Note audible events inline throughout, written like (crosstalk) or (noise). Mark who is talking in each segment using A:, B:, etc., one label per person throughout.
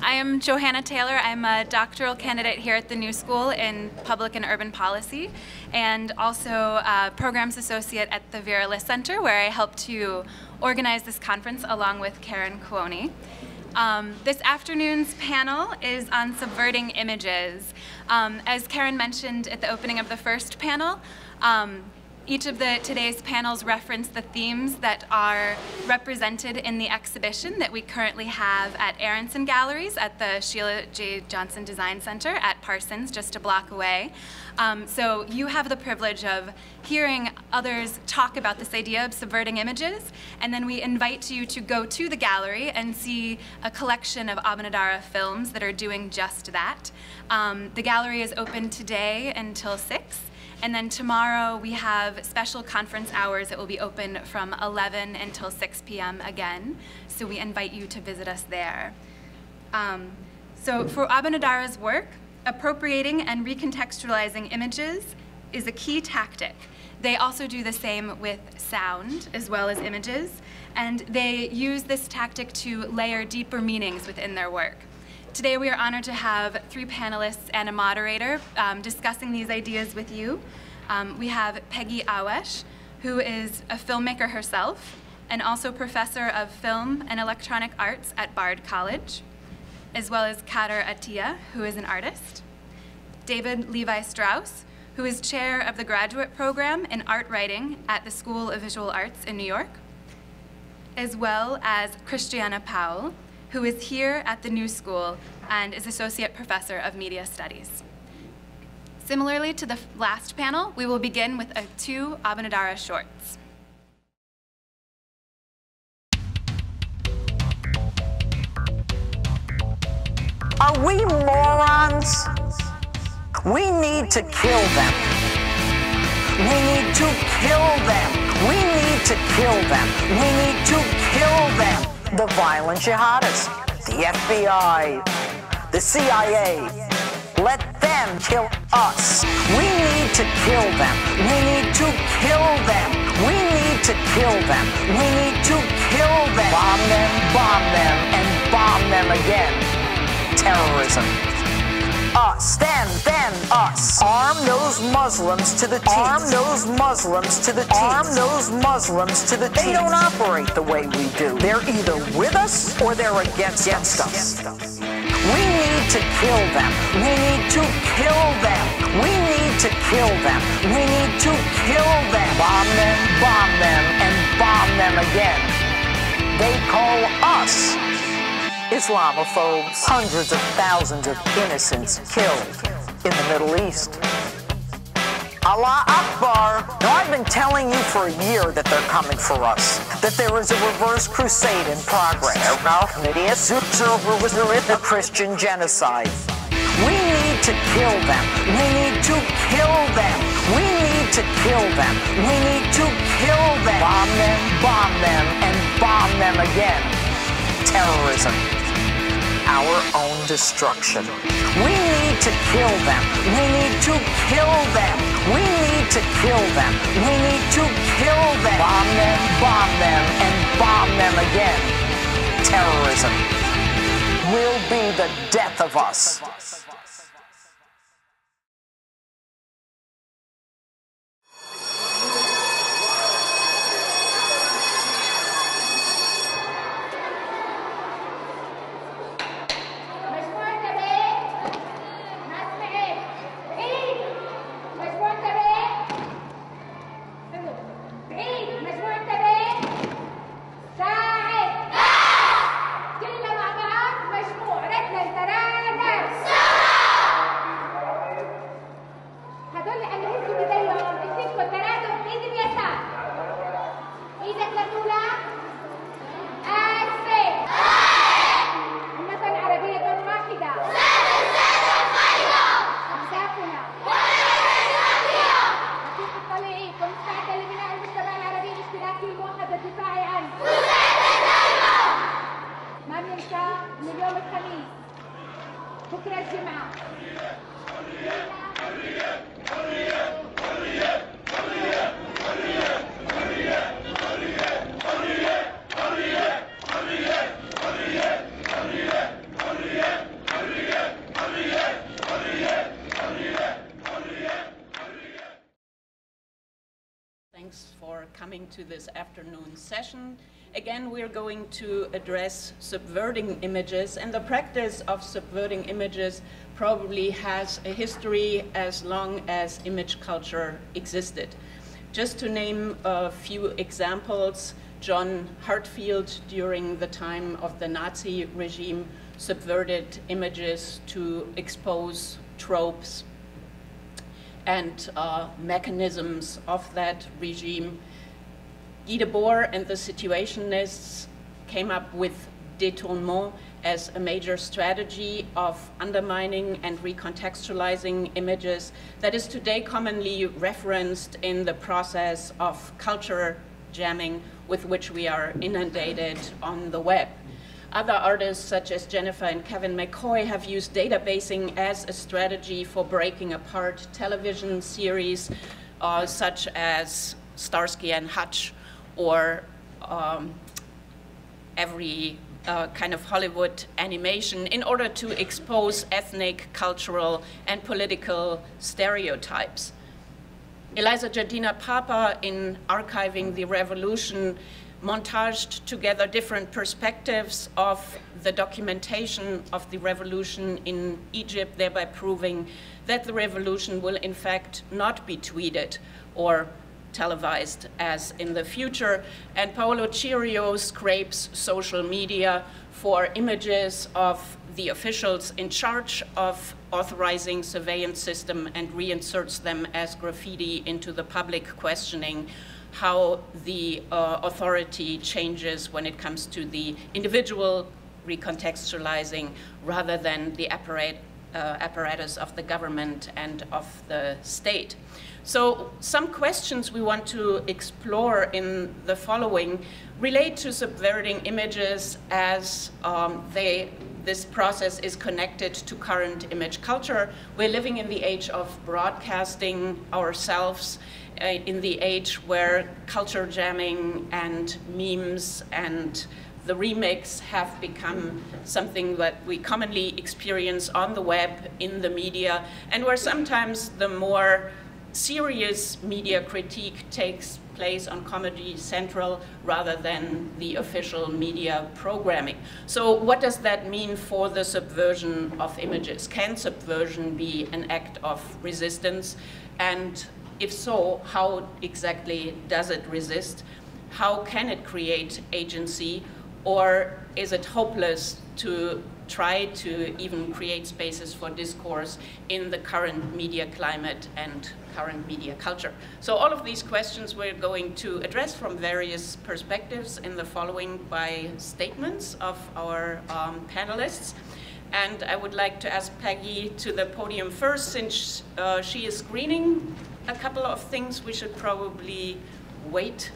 A: I am Johanna Taylor. I'm a doctoral candidate here at the New School in Public and Urban Policy, and also a Programs Associate at the Vera List Center, where I help to organize this conference along with Carin Kuoni. Um, this afternoon's panel is on subverting images. Um, as Karen mentioned at the opening of the first panel, um, each of the today's panels reference the themes that are represented in the exhibition that we currently have at Aronson Galleries at the Sheila J. Johnson Design Center at Parsons, just a block away. Um, so you have the privilege of hearing others talk about this idea of subverting images, and then we invite you to go to the gallery and see a collection of Abounaddara films that are doing just that. Um, the gallery is open today until 6. And then tomorrow we have special conference hours that will be open from 11 until 6 p.m. again. So we invite you to visit us there. Um, so for Abounaddara's work, appropriating and recontextualizing images is a key tactic. They also do the same with sound as well as images, and they use this tactic to layer deeper meanings within their work. Today we are honored to have three panelists and a moderator um, discussing these ideas with you. Um, we have Peggy Ahwesh, who is a filmmaker herself and also professor of film and electronic arts at Bard College, as well as Kader Attia, who is an artist. David Levi Strauss, who is chair of the graduate program in art writing at the School of Visual Arts in New York, as well as Christiane Paul, who is here at the New School and is Associate Professor of Media Studies. Similarly to the last panel, we will begin with a two Abounaddara shorts.
B: Are we morons? We need to kill them. We need to kill them. We need to kill them. We need to kill them the violent jihadists, the FBI, the CIA. Let them kill us. We need to kill them. We need to kill them. We need to kill them. We need to kill them. Bomb them, bomb them, and bomb them again. Terrorism us, them, them, us. Arm those Muslims to the teeth. Arm those Muslims to the teeth. Arm those Muslims to the teeth. They don't operate the way we do. They're either with us or they're against, against us. us. We need to kill them. We need to kill them. We need to kill them. We need to kill them. Bomb them, bomb them, and bomb them again. They call us Islamophobes, hundreds of thousands of innocents killed in the Middle East. Allah Akbar. Now, I've been telling you for a year that they're coming for us, that there is a reverse crusade in progress. The Christian genocide. We need to kill them. We need to kill them. We need to kill them. We need to kill them. Bomb them, bomb them, and bomb them again. Terrorism our own destruction. We need to kill them. We need to kill them. We need to kill them. We need to kill them. Bomb them, bomb them, and bomb them again. Terrorism will be the death of us.
C: To this afternoon session. Again, we're going to address subverting images, and the practice of subverting images probably has a history as long as image culture existed. Just to name a few examples, John Heartfield, during the time of the Nazi regime, subverted images to expose tropes and uh, mechanisms of that regime. Guy Debord and the Situationists came up with détournement as a major strategy of undermining and recontextualizing images that is today commonly referenced in the process of culture jamming with which we are inundated on the web. Other artists, such as Jennifer and Kevin McCoy, have used databasing as a strategy for breaking apart television series, uh, such as Starsky and Hutch, or um, every uh, kind of Hollywood animation, in order to expose ethnic, cultural, and political stereotypes. Eliza Jardina Papa, in archiving the revolution, montaged together different perspectives of the documentation of the revolution in Egypt, thereby proving that the revolution will in fact not be tweeted or televised as in the future. And Paolo Cirio scrapes social media for images of the officials in charge of authorizing surveillance system and reinserts them as graffiti into the public questioning how the uh, authority changes when it comes to the individual recontextualizing rather than the apparat uh, apparatus of the government and of the state. So some questions we want to explore in the following relate to subverting images as um, they this process is connected to current image culture. We're living in the age of broadcasting ourselves uh, in the age where culture jamming and memes and the remix have become something that we commonly experience on the web, in the media, and where sometimes the more serious media critique takes place on Comedy Central rather than the official media programming. So what does that mean for the subversion of images? Can subversion be an act of resistance? And if so, how exactly does it resist? How can it create agency? Or is it hopeless to try to even create spaces for discourse in the current media climate and current media culture? So all of these questions we're going to address from various perspectives in the following by statements of our um, panelists. And I would like to ask Peggy to the podium first, since uh, she is screening a couple of things we should probably wait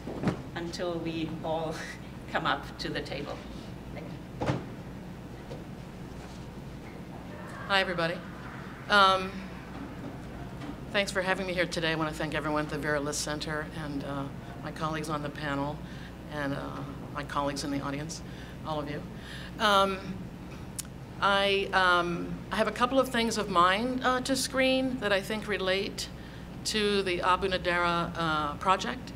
C: until we all (laughs) come up to the table.
D: Hi, everybody. Um, thanks for having me here today. I want to thank everyone at the Vera List Center and uh, my colleagues on the panel and uh, my colleagues in the audience, all of you. Um, I, um, I have a couple of things of mine uh, to screen that I think relate to the Abounaddara uh, project.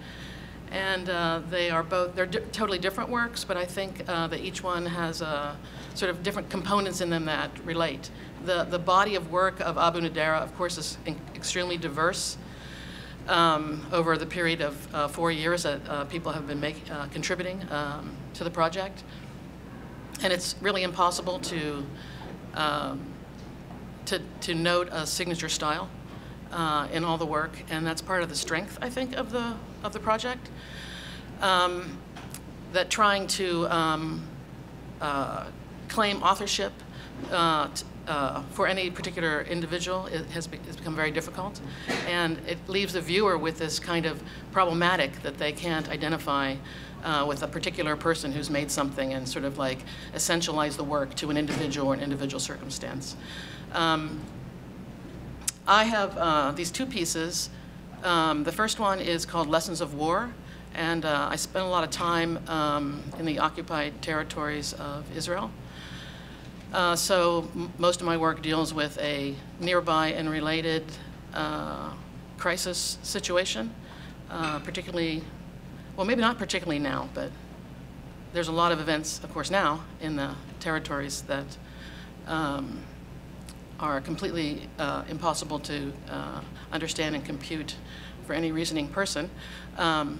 D: And uh, they are both, they're di totally different works, but I think uh, that each one has a sort of different components in them that relate. The, the body of work of Abounaddara, of course, is extremely diverse. Um, over the period of uh, four years that uh, people have been make, uh, contributing um, to the project. And it's really impossible to, um, to, to note a signature style uh, in all the work, and that's part of the strength, I think, of the, of the project. Um, that trying to um, uh, claim authorship uh, uh, for any particular individual has, be become very difficult. And it leaves the viewer with this kind of problematic that they can't identify uh, with a particular person who's made something and sort of like essentialize the work to an individual or an individual circumstance. Um, I have uh, these two pieces. Um, the first one is called Lessons of War, and uh, I spent a lot of time um, in the occupied territories of Israel. Uh, so most of my work deals with a nearby and related uh, crisis situation, uh, particularly well, maybe not particularly now, but there's a lot of events, of course, now in the territories that um, are completely uh, impossible to uh, understand and compute for any reasoning person. Um,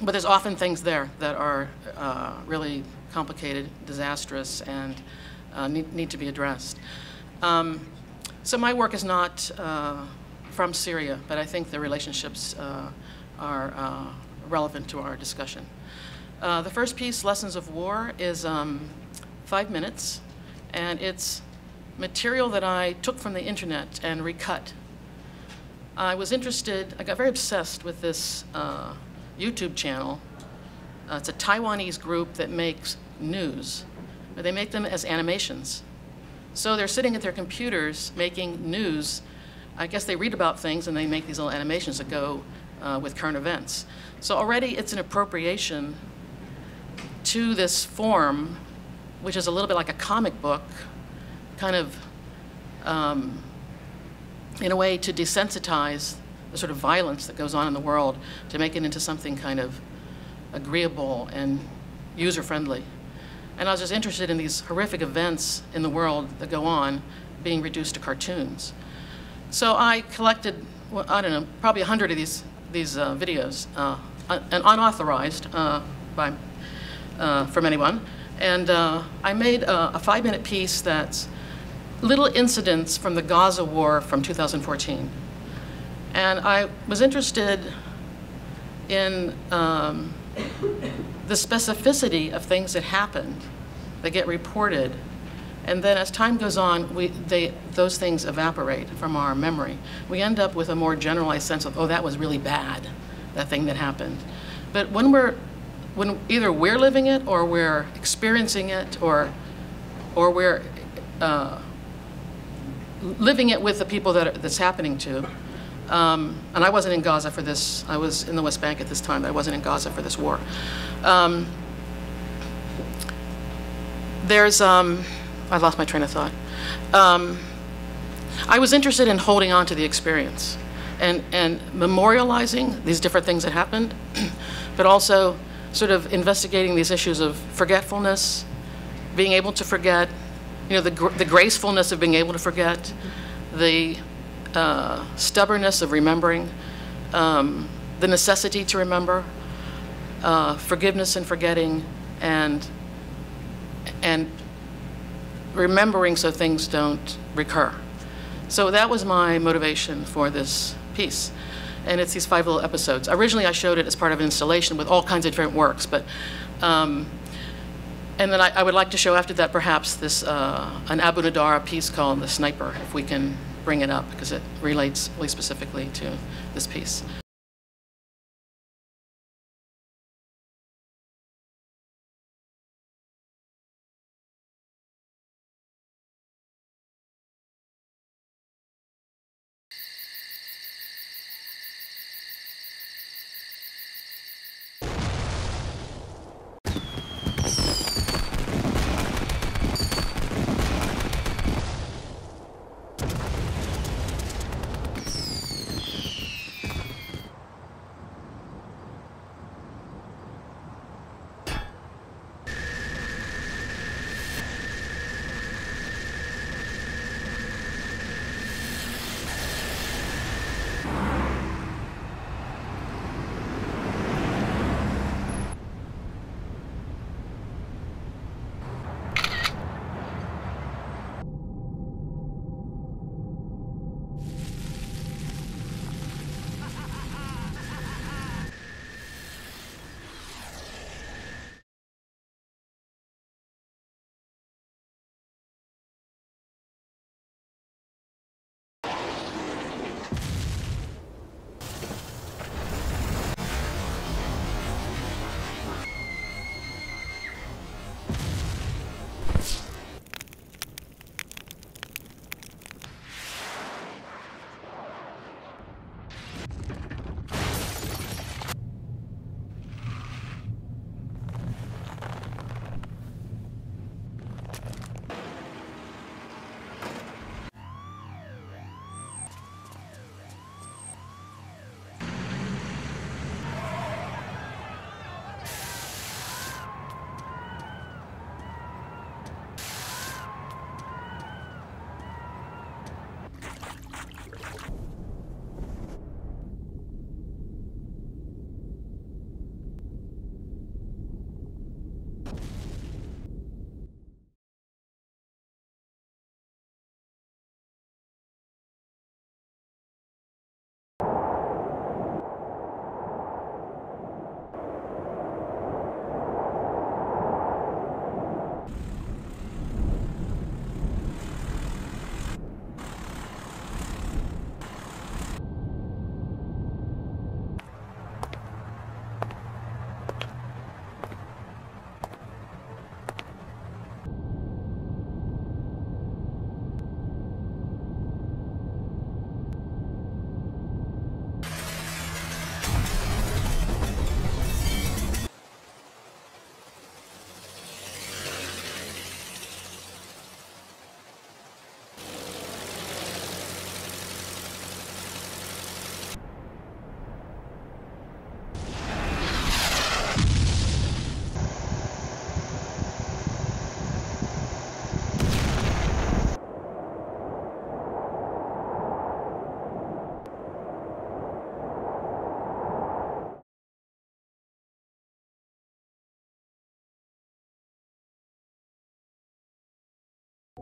D: but there's often things there that are uh, really complicated, disastrous, and uh, need, need to be addressed. Um, so my work is not uh, from Syria, but I think the relationships uh, are uh, relevant to our discussion. Uh, the first piece, Lessons of War, is um, five minutes, and it's material that I took from the internet and recut. I was interested, I got very obsessed with this uh, YouTube channel. It's a Taiwanese group that makes news, but they make them as animations. So they're sitting at their computers making news I guess they read about things and they make these little animations that go uh, with current events. So already it's an appropriation to this form, which is a little bit like a comic book, kind of um, in a way to desensitize the sort of violence that goes on in the world, to make it into something kind of agreeable and user-friendly. And I was just interested in these horrific events in the world that go on being reduced to cartoons. So I collected, well, I don't know, probably 100 of these, these uh, videos, uh, and unauthorized uh, by, uh, from anyone. And uh, I made a, a five-minute piece that's little incidents from the Gaza war from 2014. And I was interested in um, the specificity of things that happened that get reported and then as time goes on, we, they, those things evaporate from our memory. We end up with a more generalized sense of, oh, that was really bad, that thing that happened. But when we're, when either we're living it or we're experiencing it or, or we're uh, living it with the people that are, that's happening to, um, and I wasn't in Gaza for this, I was in the West Bank at this time, but I wasn't in Gaza for this war. Um, there's, um, I lost my train of thought. Um, I was interested in holding on to the experience and, and memorializing these different things that happened, (clears throat) but also sort of investigating these issues of forgetfulness, being able to forget, you know, the, gr the gracefulness of being able to forget, the uh, stubbornness of remembering, um, the necessity to remember, uh, forgiveness and forgetting, and, and remembering so things don't recur. So that was my motivation for this piece. And it's these five little episodes. Originally, I showed it as part of an installation with all kinds of different works, but um, and then I, I, would like to show after that perhaps this uh, an Abounaddara piece called The Sniper, if we can bring it up, because it relates really specifically to this piece.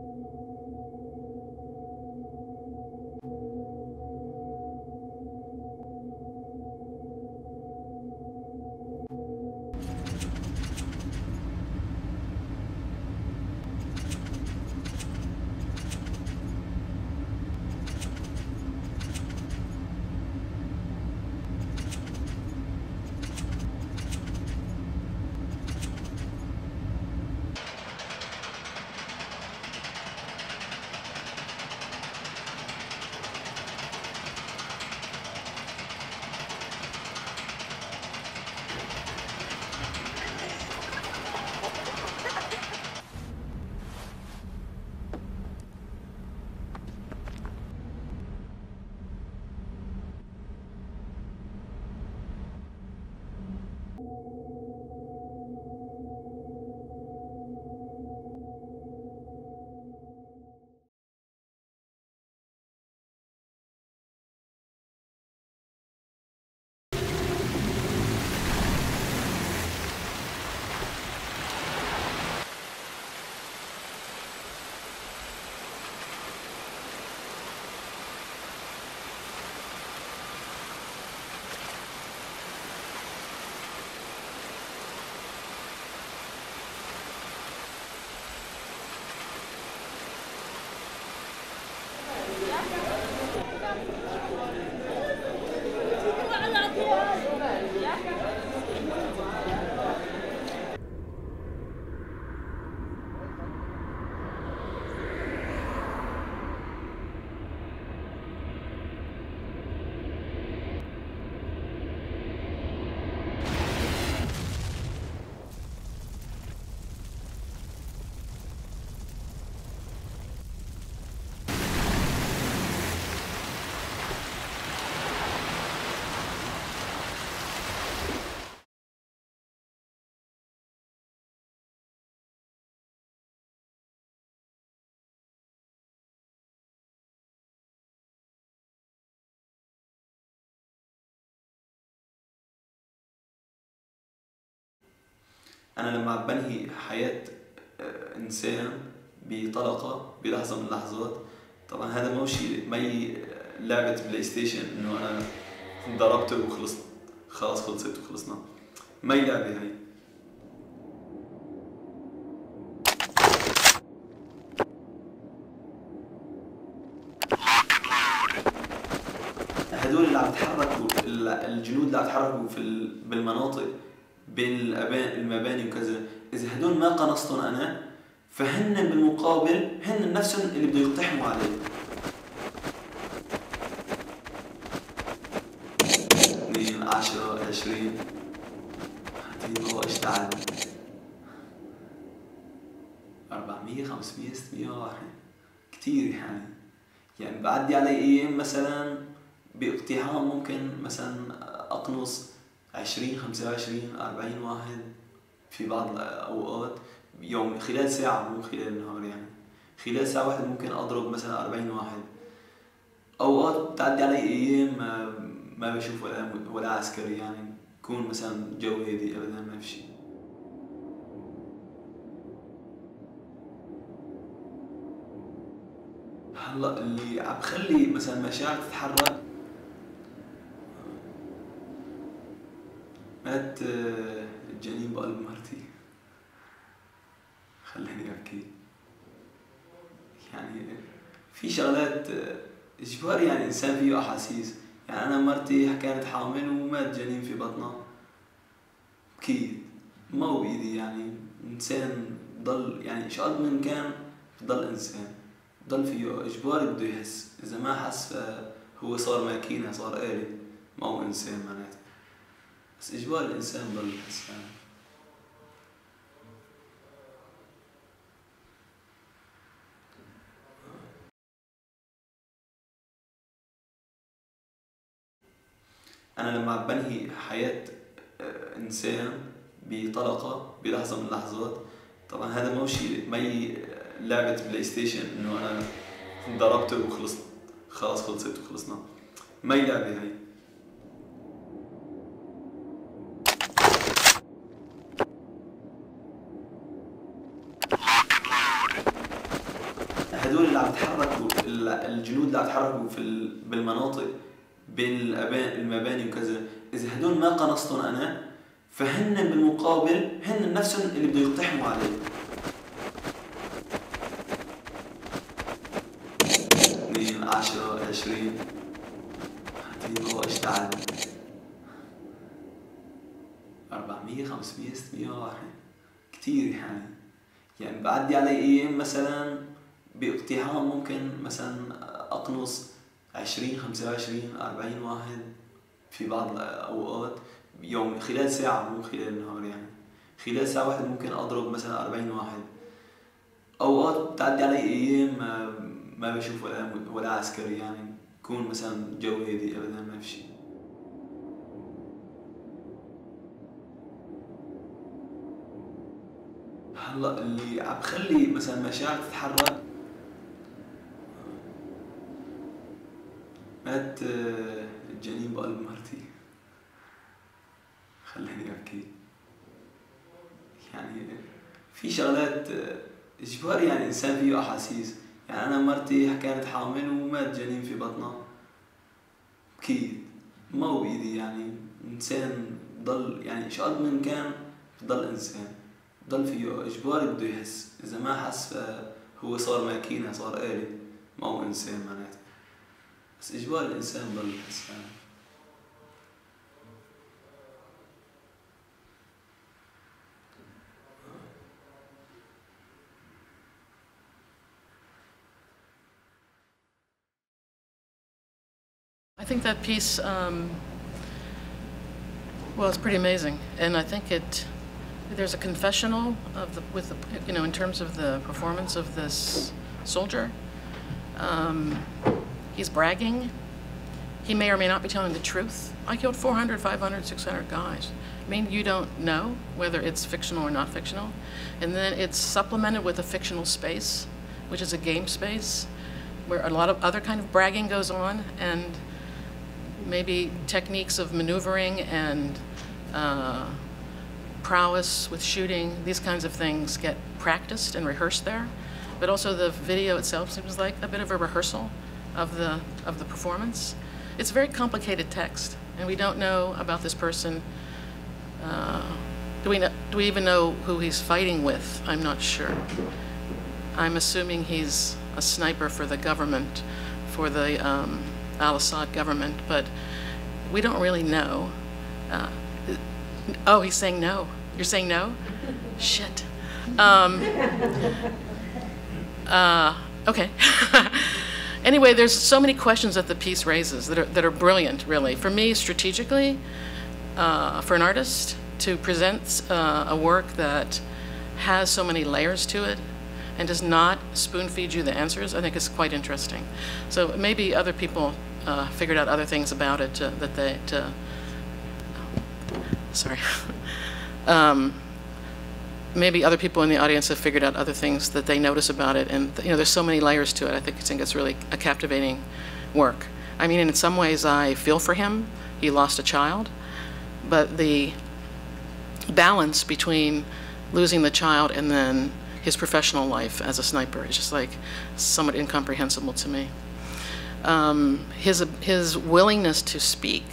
D: Thank you.
E: أنا لما بنهي حياة آه، إنسان بطلقة بلحظة من اللحظات طبعا هذا مو شيء مي لعبة بلاي ستيشن إنه أنا ضربته وخلصت خلاص خلصت وخلصنا. مي لعبة هي هدول اللي عم يتحركوا الجنود اللي عم يتحركوا في ال- بالمناطق بين المباني وكذا. إذا هدول ما قنصتهم أنا فهن بالمقابل هن نفسهم اللي بده يقتحموا علي اثنين عشرة عشرين. هو اشتعل أربعمية خمسمية ستمية واحد. كتير يعني. يعني بعدي علي أيام مثلا بإقتحام ممكن مثلا أقنص. عشرين خمسة وعشرين أربعين واحد في بعض الأوقات يوم خلال ساعة مو خلال النهار يعني. خلال ساعة واحدة ممكن أضرب مثلا أربعين واحد. أوقات بتعدي علي أيام ما بشوف ولا ولا عسكري يعني. يكون مثلا جو هادي أبدا ما في شيء. هلأ اللي عم بخلي مثلا مشاعر تتحرك مات آه، الجنين بقلب مرتي خلاني أبكي. يعني في شغلات آه، اجباري يعني الانسان فيه أحاسيس. يعني أنا مرتي كانت حامل ومات جنين في بطنها. بكيت ما هو بإيدي يعني. إنسان ضل يعني شو قد من كان ضل إنسان. ضل فيه اجباري بده يحس. إذا ما حس فهو صار ماكينة صار آلة ما هو إنسان معناته. بس إجبار الإنسان يضل حسان أنا لما بنهي حياة آه، إنسان بطلقة بلحظة من اللحظات طبعا هذا ما شيء ما آه، لعبة بلاي ستيشن إنه أنا ضربته وخلصت خلاص خلصت وخلصنا. ما هي لعبة هي يتحركوا في ال- بالمناطق بين المباني وكذا. إذا هدول ما قنصتهم أنا فهن بالمقابل هن نفسهم اللي بده يقتحموا علي اثنين عشرة عشرين. هو اشتعل أربعمية خمسمية ستمية واحد. كتير يعني. يعني بعدي علي أيام مثلا بإقتحام ممكن مثلا أقنص عشرين خمسة وعشرين أربعين واحد في بعض الأوقات يوم خلال ساعة مو خلال النهار يعني. خلال ساعة واحدة ممكن أضرب مثلا أربعين واحد. أوقات بتعدي علي أيام ما, بشوف ولا ولا عسكري يعني. بكون مثلا جو هادي أبدا ما في شيء. هلأ اللي عم بخلي مثلا مشاعر تتحرك مات آه، الجنين بقلب مرتي خلاني أبكي. يعني في شغلات آه، اجباري يعني الانسان فيه أحاسيس. يعني أنا مرتي كانت حامل ومات جنين في بطنها. بكيت ما هو بإيدي يعني. إنسان ضل يعني شو قد من كان ضل إنسان. ضل فيه اجباري بده يحس. إذا ما حس فهو صار ماكينة صار آلة ما هو إنسان معناته. بس اجباري الانسان ضل يحس يعني.
D: I think that piece, um, well, it's pretty amazing, and I think it. There's a confessional of the with the you know in terms of the performance of this soldier. Um, he's bragging. He may or may not be telling the truth. I killed 400, 500, 600 guys. I mean, you don't know whether it's fictional or not fictional. And then it's supplemented with a fictional space, which is a game space, where a lot of other kind of bragging goes on, and maybe techniques of maneuvering and uh, prowess with shooting, these kinds of things get practiced and rehearsed there. But also the video itself seems like a bit of a rehearsal of the, of the performance. It's a very complicated text, and we don't know about this person. Uh, do, we know, do we even know who he's fighting with? I'm not sure. I'm assuming he's a sniper for the government, for the um, al-Assad government, but we don't really know. Uh, oh, he's saying no. You're saying no? Shit. Um, (laughs) uh, okay. (laughs) anyway, there's so many questions that the piece raises that are, that are brilliant, really. For me, strategically, uh, for an artist to present uh, a work that has so many layers to it and does not spoon feed you the answers, I think is quite interesting. So maybe other people uh, figured out other things about it uh, that they, to, sorry. (laughs) um, maybe other people in the audience have figured out other things that they notice about it. And you know, there's so many layers to it. I think, I think it's really a captivating work. I mean, in some ways, I feel for him. He lost a child, but the balance between losing the child and then his professional life as a sniper. is just like somewhat incomprehensible to me. Um, his, his willingness to speak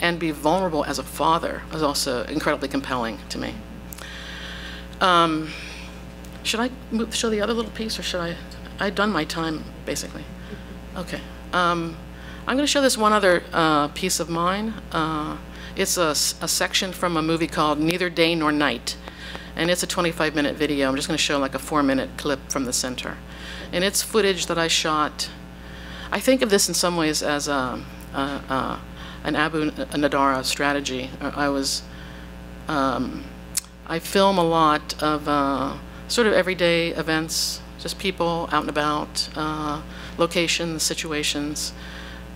D: and be vulnerable as a father was also incredibly compelling to me. Um, should I move, show the other little piece, or should I? I've done my time, basically. Okay. Um, I'm going to show this one other uh, piece of mine. Uh, it's a, a, section from a movie called Neither Day Nor Night. And it's a 25 minute video. I'm just going to show like a four minute clip from the center. And it's footage that I shot. I think of this in some ways as a, a, a an Abounaddara strategy. I was, um, I film a lot of uh, sort of everyday events, just people out and about, uh, locations, situations,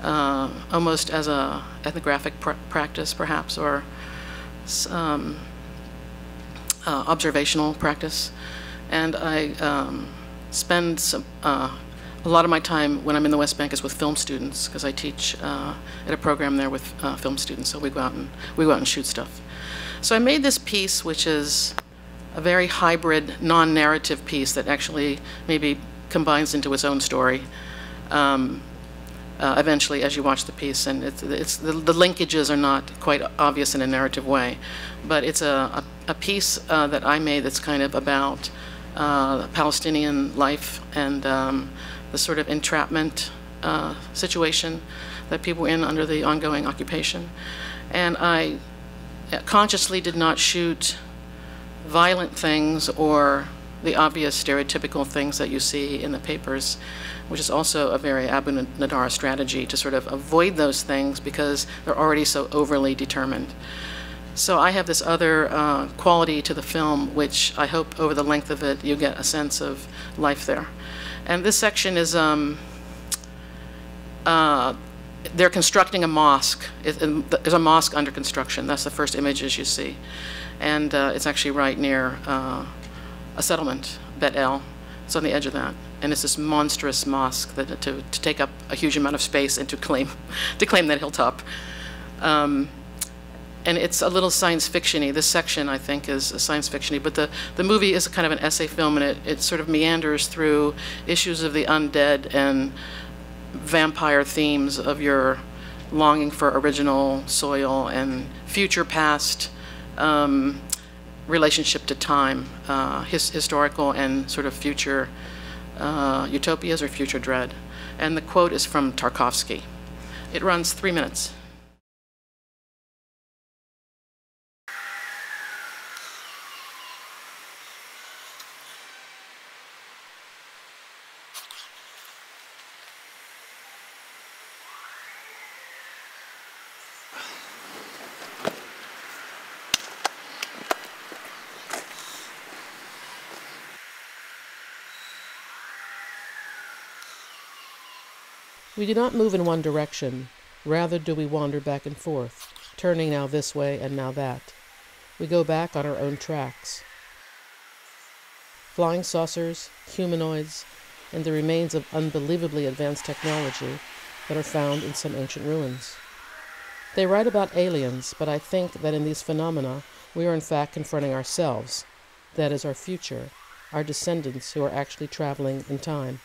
D: uh, almost as a ethnographic pr practice, perhaps, or um, uh, observational practice. And I um, spend some, uh, a lot of my time when I'm in the West Bank is with film students because I teach uh, at a program there with film students. So we go out and we go out and shoot stuff. So I made this piece, which is a very hybrid, non-narrative piece that actually maybe combines into its own story. Um, uh, eventually as you watch the piece, and it's, it's the, the, linkages are not quite obvious in a narrative way, but it's a, a, a piece uh, that I made that's kind of about uh, Palestinian life and um, the sort of entrapment uh, situation that people were in under the ongoing occupation. And I consciously did not shoot violent things or the obvious stereotypical things that you see in the papers which is also a very Abounaddara strategy to sort of avoid those things because they're already so overly determined. So I have this other uh, quality to the film, which I hope over the length of it you get a sense of life there. And this section is, um, uh, they're constructing a mosque. It, there's a mosque under construction. That's the first images you see. And uh, it's actually right near uh, a settlement, Bet El. It's on the edge of that and it's this monstrous mosque that to, to take up a huge amount of space and to claim (laughs) to claim that hilltop. Um, and it's a little science fictiony. This section, I think, is science fictiony, but the, the movie is kind of an essay film, and it, it sort of meanders through issues of the undead and vampire themes of your longing for original soil and future past um, relationship to time, uh, his, historical and sort of future uh, Utopias or Future Dread. And the quote is from Tarkovsky. It runs three minutes.
F: We do not move in one direction, rather do we wander back and forth, turning now this way and now that. We go back on our own tracks. Flying saucers, humanoids, and the remains of unbelievably advanced technology that are found in some ancient ruins. They write about aliens, but I think that in these phenomena we are in fact confronting ourselves, that is, our future, our descendants who are actually traveling in time.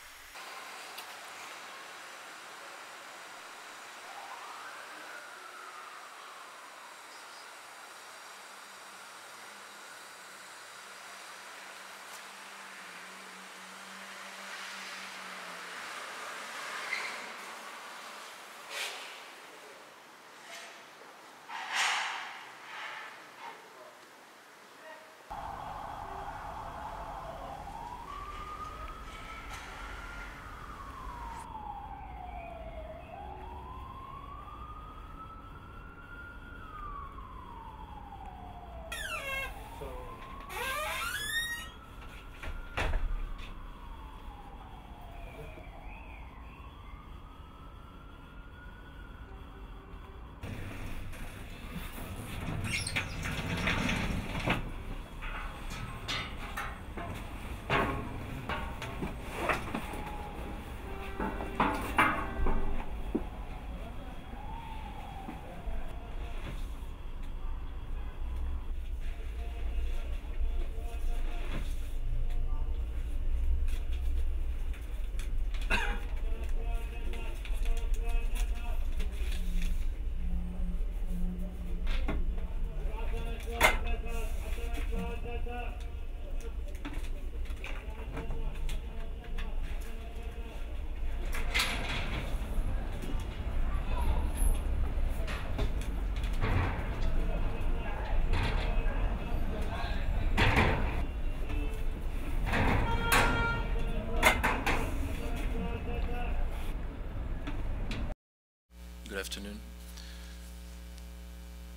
G: Good afternoon.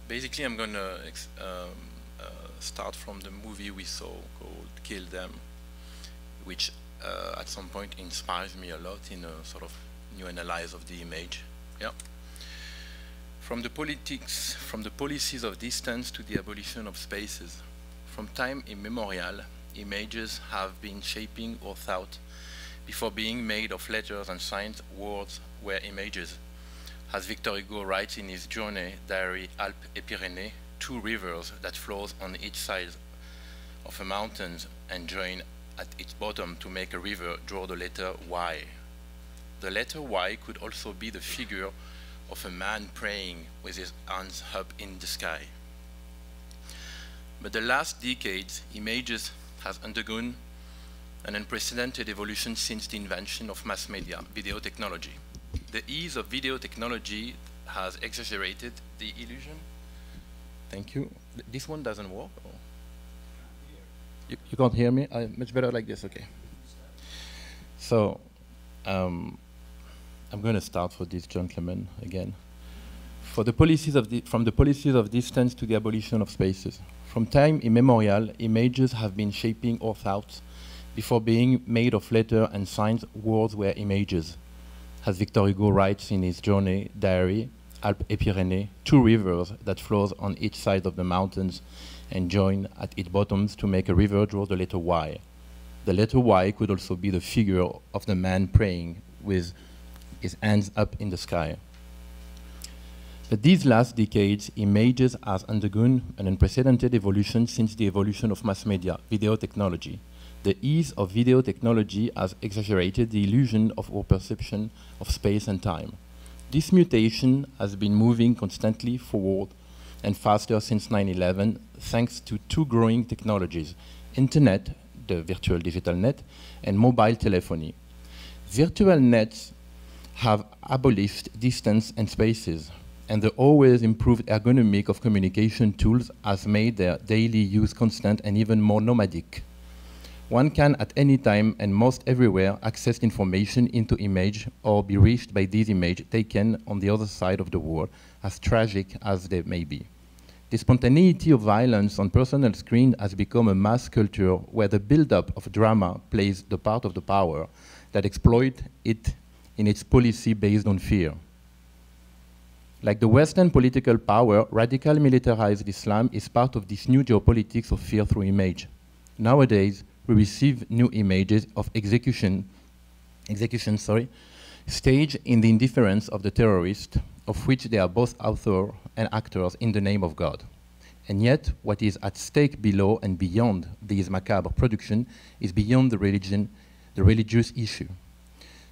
G: Basically, I'm going to um, uh, start from the movie we saw called Kill Them, which uh, at some point inspires me a lot in a sort of new analysis of the image. Yeah. From the politics, from the policies of distance to the abolition of spaces, from time immemorial, images have been shaping our thought before being made of letters and signs, words were images. As Victor Hugo writes in his journey diary Alpes et Pyrénées, two rivers that flows on each side of a mountain and join at its bottom to make a river draw the letter Y. The letter Y could also be the figure of a man praying with his hands up in the sky. But the last decades, images has undergone an unprecedented evolution since the invention of mass media, video technology. The ease of video technology has exaggerated the illusion. Thank you. This one doesn't work? You, you, can't hear me? Uh, much better like this, okay. So, um, I'm going to start for this gentleman again. For the policies of the, from the policies of distance to the abolition of spaces. From time immemorial, images have been shaping our thoughts before being made of letter and signs, words were images. As Victor Hugo writes in his journey diary, Alpes et Pyrénées, two rivers that flows on each side of the mountains and join at its bottoms to make a river draw the letter Y. The letter Y could also be the figure of the man praying with his hands up in the sky. But these last decades, images has undergone an unprecedented evolution since the evolution of mass media, video technology. The ease of video technology has exaggerated the illusion of our perception of space and time. This mutation has been moving constantly forward and faster since 9-11 thanks to two growing technologies, internet, the virtual digital net, and mobile telephony. Virtual nets have abolished distance and spaces, and the always improved ergonomic of communication tools has made their daily use constant and even more nomadic. One can at any time and most everywhere access information into image or be reached by these images taken on the other side of the world, as tragic as they may be. The spontaneity of violence on personal screen has become a mass culture where the build-up of drama plays the part of the power that exploit it in its policy based on fear. Like the Western political power, radical militarized Islam is part of this new geopolitics of fear through image. Nowadays, we receive new images of execution, execution sorry, staged in the indifference of the terrorist, of which they are both author and actors in the name of God. And yet, what is at stake below and beyond these macabre production is beyond the religion, the religious issue.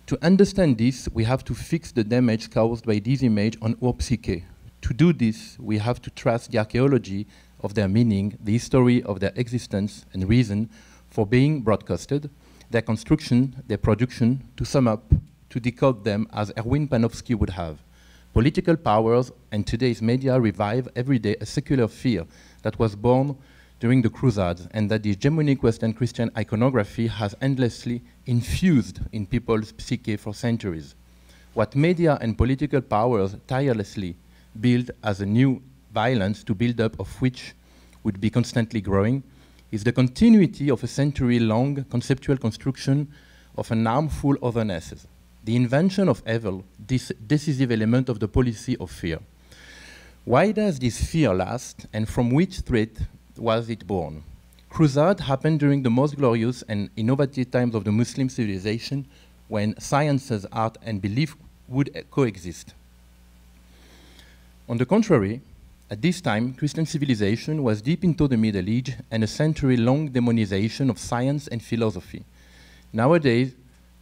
G: To understand this, we have to fix the damage caused by this image on our psyche. To do this, we have to trust the archaeology of their meaning, the history of their existence and reason for being broadcasted, their construction, their production, to sum up, to decode them as Erwin Panofsky would have. Political powers and today's media revive every day a secular fear that was born during the Crusades and that the hegemonic Western Christian iconography has endlessly infused in people's psyche for centuries. What media and political powers tirelessly build as a new violence to build up of which would be constantly growing is the continuity of a century-long conceptual construction of an harmful othernesses, the invention of evil, this decisive element of the policy of fear. Why does this fear last, and from which threat was it born? Crusade happened during the most glorious and innovative times of the Muslim civilization when sciences, art, and belief would coexist. On the contrary, at this time, Christian civilization was deep into the Middle Age and a century-long demonization of science and philosophy. Nowadays,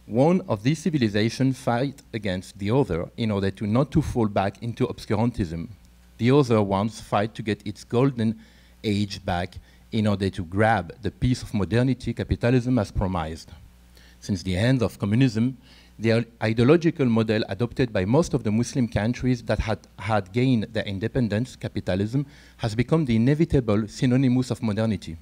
G: one of these civilizations fight against the other in order to not to fall back into obscurantism. The other ones fight to get its golden age back in order to grab the piece of modernity capitalism has promised. Since the end of communism, the ideological model adopted by most of the Muslim countries that had, had gained their independence, capitalism, has become the inevitable synonymous of modernity.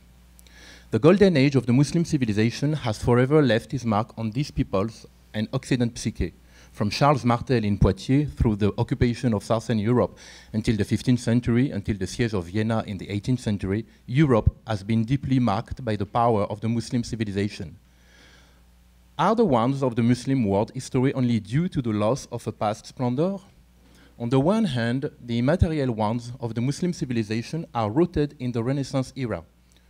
G: The golden age of the Muslim civilization has forever left its mark on these peoples and Occident psyche, from Charles Martel in Poitiers through the occupation of southern Europe until the 15th century, until the siege of Vienna in the 18th century, Europe has been deeply marked by the power of the Muslim civilization. Are the ones of the Muslim world history only due to the loss of a past splendor? On the one hand, the immaterial ones of the Muslim civilization are rooted in the Renaissance era,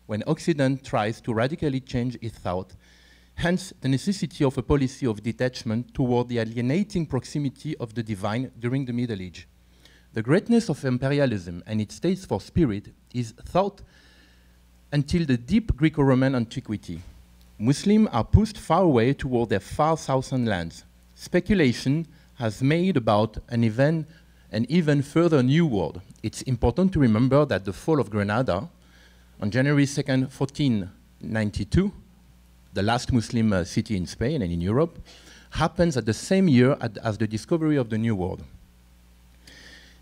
G: when Occident tries to radically change its thought hence the necessity of a policy of detachment toward the alienating proximity of the divine during the Middle Age. The greatness of imperialism and its taste for spirit is thought until the deep Greco-Roman antiquity. Muslims are pushed far away toward their far southern lands. Speculation has made about an even, an even further new world. It's important to remember that the fall of Granada on January 2nd, 1492, the last Muslim uh, city in Spain and in Europe, happens at the same year as the discovery of the New World.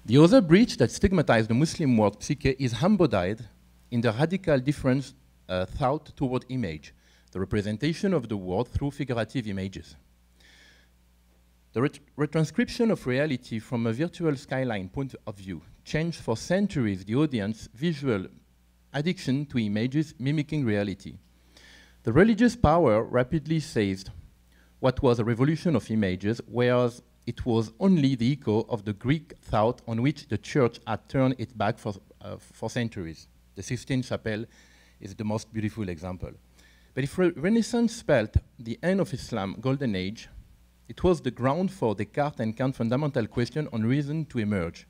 G: The other breach that stigmatized the Muslim world psyche is embodied in the radical difference uh, thought toward image, the representation of the world through figurative images. The ret retranscription of reality from a virtual skyline point of view changed for centuries the audience's visual addiction to images mimicking reality. The religious power rapidly seized what was a revolution of images, whereas it was only the echo of the Greek thought on which the church had turned its back for, uh, for centuries. The Sistine Chapel is the most beautiful example. But if re Renaissance spelled the end of Islam, golden age, it was the ground for Descartes and Kant's fundamental question on reason to emerge.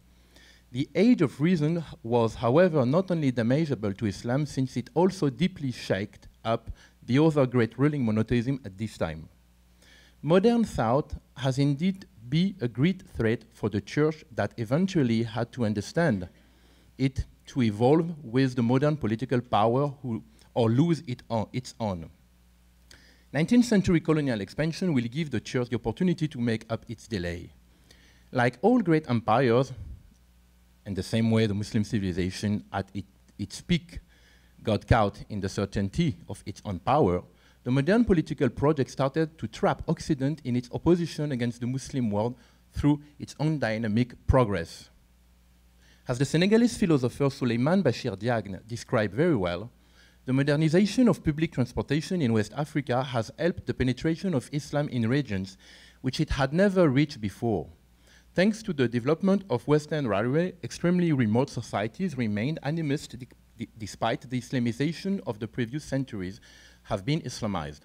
G: The age of reason was, however, not only damageable to Islam, since it also deeply shaked up the other great ruling monotheism at this time. Modern thought has indeed been a great threat for the church that eventually had to understand it to evolve with the modern political power who, or lose it on, its own. 19th century colonial expansion will give the church the opportunity to make up its delay. Like all great empires, in the same way the Muslim civilization at it, its peak got caught in the certainty of its own power, the modern political project started to trap Occident in its opposition against the Muslim world through its own dynamic progress. As the Senegalese philosopher Souleymane Bachir Diagne described very well, the modernization of public transportation in West Africa has helped the penetration of Islam in regions which it had never reached before. Thanks to the development of Western railway, extremely remote societies remained animistic despite the Islamization of the previous centuries, have been Islamized.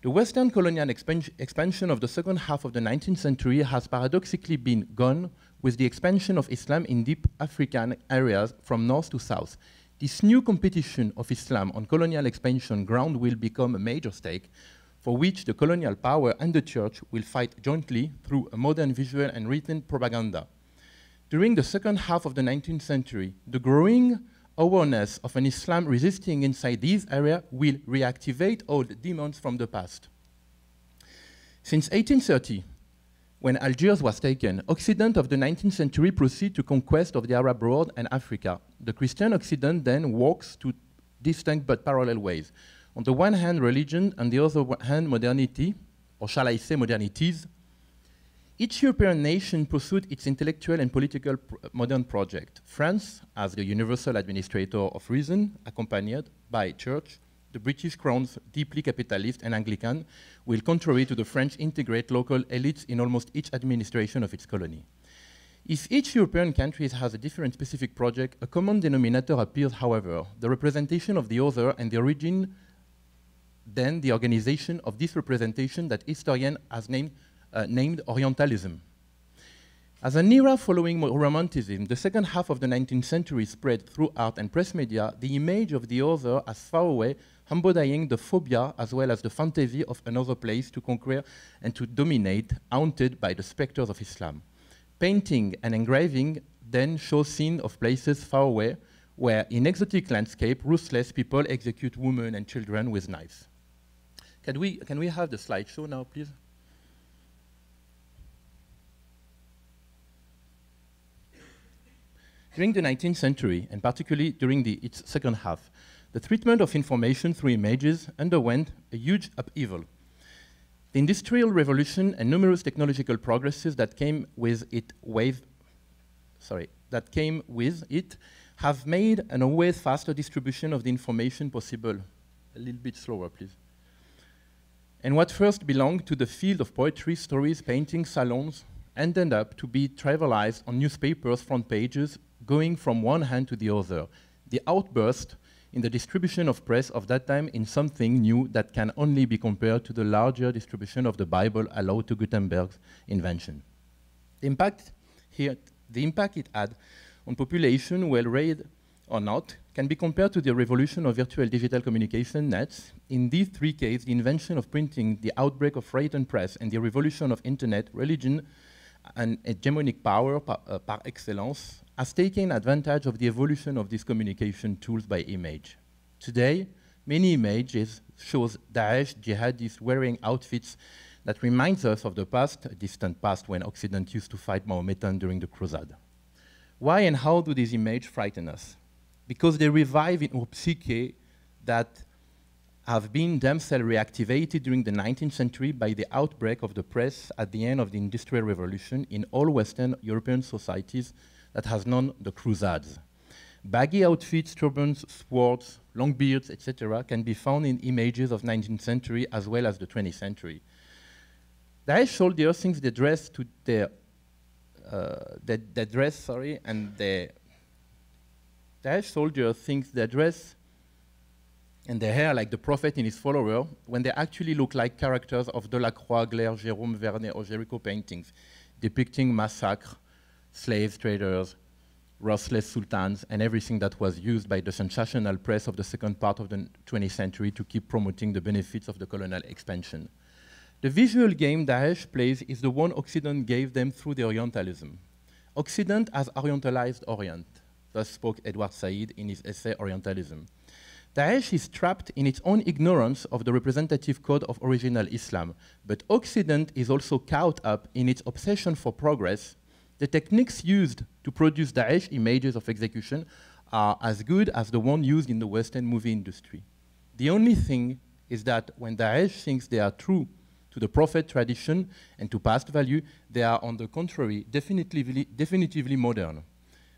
G: The Western colonial expan expansion of the second half of the 19th century has paradoxically been gone with the expansion of Islam in deep African areas from north to south. This new competition of Islam on colonial expansion ground will become a major stake for which the colonial power and the church will fight jointly through a modern visual and written propaganda. During the second half of the 19th century, the growing awareness of an Islam resisting inside these areas will reactivate old demons from the past. Since 1830, when Algiers was taken, Occident of the 19th century proceeded to conquest of the Arab world and Africa. The Christian Occident then walks two distinct but parallel ways. On the one hand, religion, and the other hand, modernity, or shall I say modernities, each European nation pursued its intellectual and political pr modern project. France, as the universal administrator of reason, accompanied by church, the British Crown's deeply capitalist and Anglican, will, contrary to the French, integrate local elites in almost each administration of its colony. If each European country has a different specific project, a common denominator appears, however, the representation of the other and the origin, then the organization of this representation that historian has named uh, named Orientalism. As an era following Romanticism, the second half of the 19th century spread through art and press media the image of the other as far away, embodying the phobia as well as the fantasy of another place to conquer and to dominate, haunted by the specters of Islam. Painting and engraving then show scenes of places far away, where in exotic landscape, ruthless people execute women and children with knives. Can we, can we have the slideshow now, please? During the 19th century, and particularly during the, its second half, the treatment of information through images underwent a huge upheaval. The Industrial Revolution and numerous technological progresses that came with it wave, sorry, that came with it have made an always faster distribution of the information possible. A little bit slower, please. And what first belonged to the field of poetry, stories, paintings, salons, ended up to be trivialized on newspapers' front pages, going from one hand to the other. The outburst in the distribution of press of that time in something new that can only be compared to the larger distribution of the Bible allowed to Gutenberg's invention. The impact here, the impact it had on population, well read or not, can be compared to the revolution of virtual digital communication nets. In these three cases, the invention of printing, the outbreak of written press, and the revolution of internet, religion, and hegemonic power par, uh, par excellence, has taken advantage of the evolution of these communication tools by image. Today, many images shows Daesh jihadists wearing outfits that reminds us of the past, a distant past when Occident used to fight Mahometan during the Crusade. Why and how do these images frighten us? Because they revive in our psyche that have been themselves reactivated during the 19th century by the outbreak of the press at the end of the Industrial Revolution in all Western European societies that has known the Crusades. Baggy outfits, turbans, swords, long beards, etc., can be found in images of 19th century as well as the 20th century. Daesh soldiers think they dress to their, uh, dress, sorry, and the Daesh soldiers think they dress and their hair like the prophet and his follower when they actually look like characters of Delacroix, Gleyre, Gérôme Vernet, or Géricault paintings depicting massacre, slave traders, ruthless sultans, and everything that was used by the sensational press of the second part of the 20th century to keep promoting the benefits of the colonial expansion. The visual game Daesh plays is the one Occident gave them through the Orientalism. Occident has Orientalized Orient, thus spoke Edward Said in his essay Orientalism. Daesh is trapped in its own ignorance of the representative code of original Islam, but Occident is also caught up in its obsession for progress the techniques used to produce Daesh images of execution are as good as the one used in the Western movie industry. The only thing is that when Daesh thinks they are true to the Prophet tradition and to past value, they are, on the contrary, definitively, definitively modern.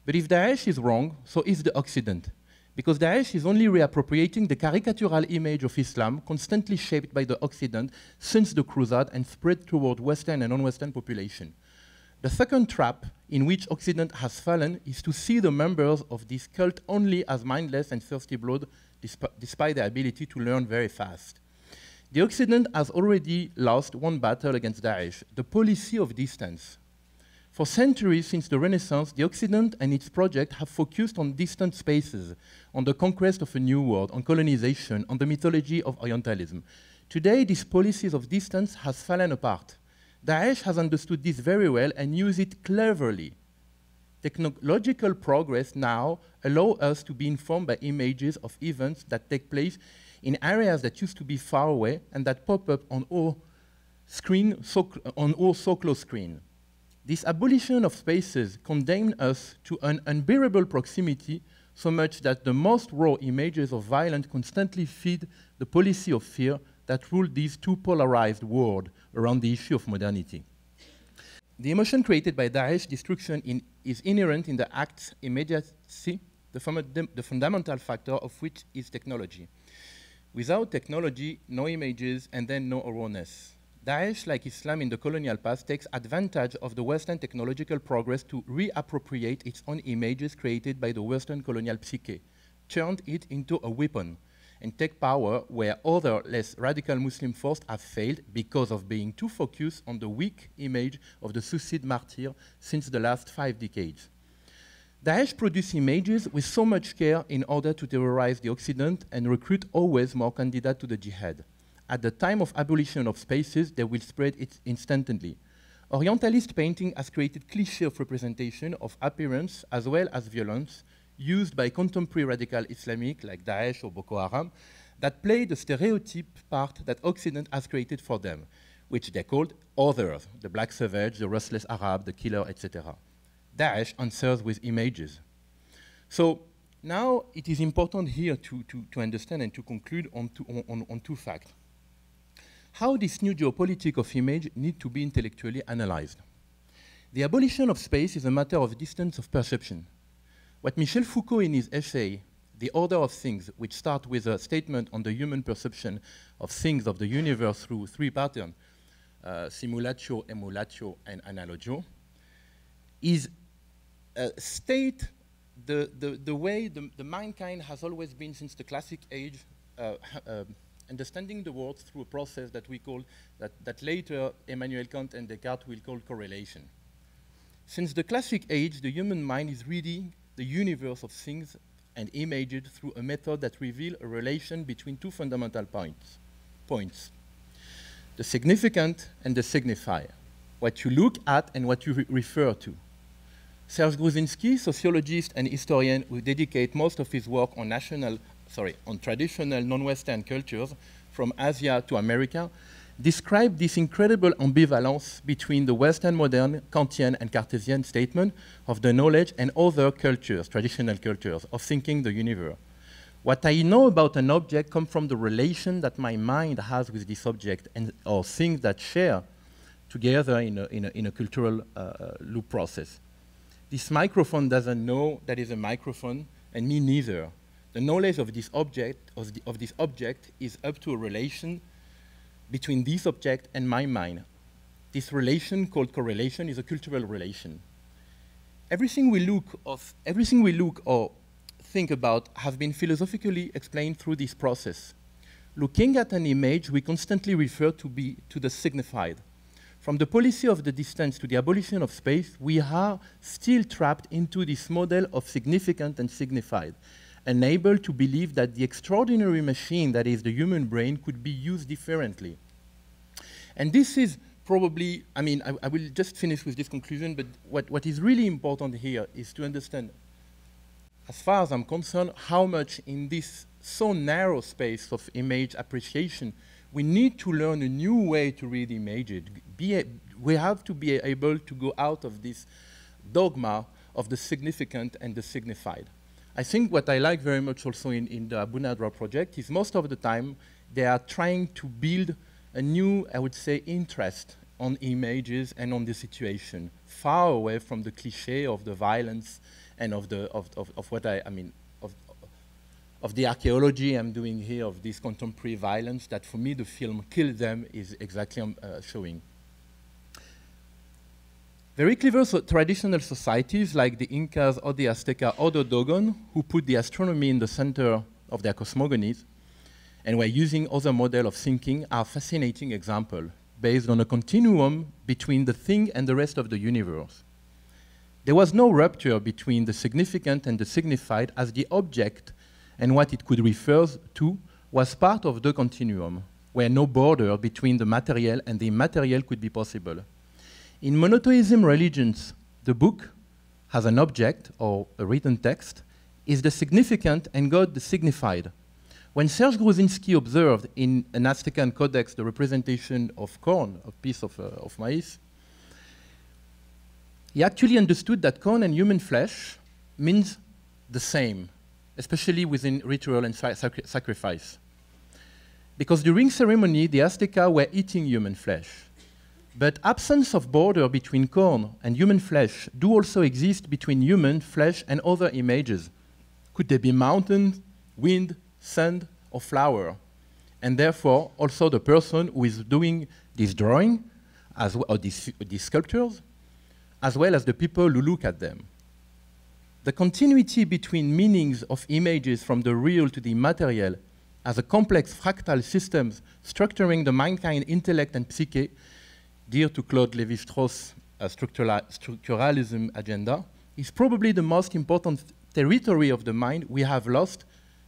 G: But if Daesh is wrong, so is the Occident. Because Daesh is only reappropriating the caricatural image of Islam constantly shaped by the Occident since the Crusade and spread toward Western and non-Western population. The second trap in which Occident has fallen is to see the members of this cult only as mindless and thirsty blood, despite their ability to learn very fast. The Occident has already lost one battle against Daesh, the policy of distance. For centuries since the Renaissance, the Occident and its project have focused on distant spaces, on the conquest of a new world, on colonization, on the mythology of Orientalism. Today, these policies of distance has fallen apart. Daesh has understood this very well and used it cleverly. Technological progress now allow us to be informed by images of events that take place in areas that used to be far away and that pop up on all screen, so on all so close screen. This abolition of spaces condemned us to an unbearable proximity so much that the most raw images of violence constantly feed the policy of fear that ruled these two polarized worlds around the issue of modernity. The emotion created by Daesh destruction in, is inherent in the act's immediacy, the, the fundamental factor of which is technology. Without technology, no images, and then no awareness. Daesh, like Islam in the colonial past, takes advantage of the Western technological progress to reappropriate its own images created by the Western colonial psyche, turned it into a weapon and take power where other less radical Muslim forces have failed because of being too focused on the weak image of the suicide martyr since the last five decades. Daesh produce images with so much care in order to terrorize the Occident and recruit always more candidates to the jihad. At the time of abolition of spaces, they will spread it instantly. Orientalist painting has created cliché of representation of appearance as well as violence, used by contemporary radical Islamic like Daesh or Boko Haram that play the stereotype part that Occident has created for them, which they called others, the black savage, the restless Arab, the killer, etc. Daesh answers with images. So now it is important here to, to, to understand and to conclude on, two, on, on, on two facts. how this new geopolitics of image need to be intellectually analyzed. The abolition of space is a matter of distance of perception. What Michel Foucault in his essay, The Order of Things, which starts with a statement on the human perception of things of the universe through three patterns, uh, simulatio, emulatio, and analogio, is uh, state the, the, the way the, the mankind has always been since the classic age, uh, uh, understanding the world through a process that we call, that, that later Immanuel Kant and Descartes will call correlation. Since the classic age, the human mind is reading the universe of things and images through a method that reveals a relation between two fundamental points. points. The significant and the signifier, what you look at and what you re refer to. Serge Gruzinski, sociologist and historian who dedicates most of his work on national, sorry, on traditional non-Western cultures from Asia to America, describe this incredible ambivalence between the Western modern Kantian and Cartesian statement of the knowledge and other cultures, traditional cultures, of thinking the universe. What I know about an object comes from the relation that my mind has with this object and or things that share together in a, in a, in a cultural uh, uh loop process. This microphone doesn't know that is a microphone, and me neither. The knowledge of this object, of, the, of this object is up to a relation between this object and my mind. This relation called correlation is a cultural relation. Everything we look of, everything we look or think about have been philosophically explained through this process. Looking at an image, we constantly refer to, be, to the signified. From the policy of the distance to the abolition of space, we are still trapped into this model of significant and signified, unable to believe that the extraordinary machine that is the human brain could be used differently. And this is probably, I mean, I, I will just finish with this conclusion, but what, what is really important here is to understand, as far as I'm concerned, how much in this so narrow space of image appreciation, we need to learn a new way to read images. Be we have to be able to go out of this dogma of the significant and the signified. I think what I like very much also in, in the Abounaddara project is most of the time they are trying to build a new, I would say, interest on images and on the situation, far away from the cliche of the violence and of, the, of, of, of what I, I mean, of, of the archaeology I'm doing here of this contemporary violence that for me the film Kill Them is exactly um, uh, showing. Very clever so traditional societies like the Incas or the Azteca or the Dogon, who put the astronomy in the center of their cosmogonies, and were using other model of thinking, are fascinating example based on a continuum between the thing and the rest of the universe. There was no rupture between the significant and the signified as the object and what it could refer to was part of the continuum, where no border between the material and the immaterial could be possible. In monotheism religions, the book has an object or a written text, is the significant and God the signified. When Serge Gruzinski observed in an Aztecan codex the representation of corn, a piece of, uh, of maize, he actually understood that corn and human flesh means the same, especially within ritual and sacri sacrifice. Because during ceremony, the Azteca were eating human flesh. But absence of border between corn and human flesh do also exist between human flesh and other images. Could they be mountains, wind, sand, or flower? And therefore, also the person who is doing this drawing, as well, or these, these sculptures, as well as the people who look at them. The continuity between meanings of images from the real to the immaterial as a complex fractal systems structuring the mankind intellect and psyche dear to Claude Lévi-Strauss' uh, structuralism agenda, is probably the most important territory of the mind we have lost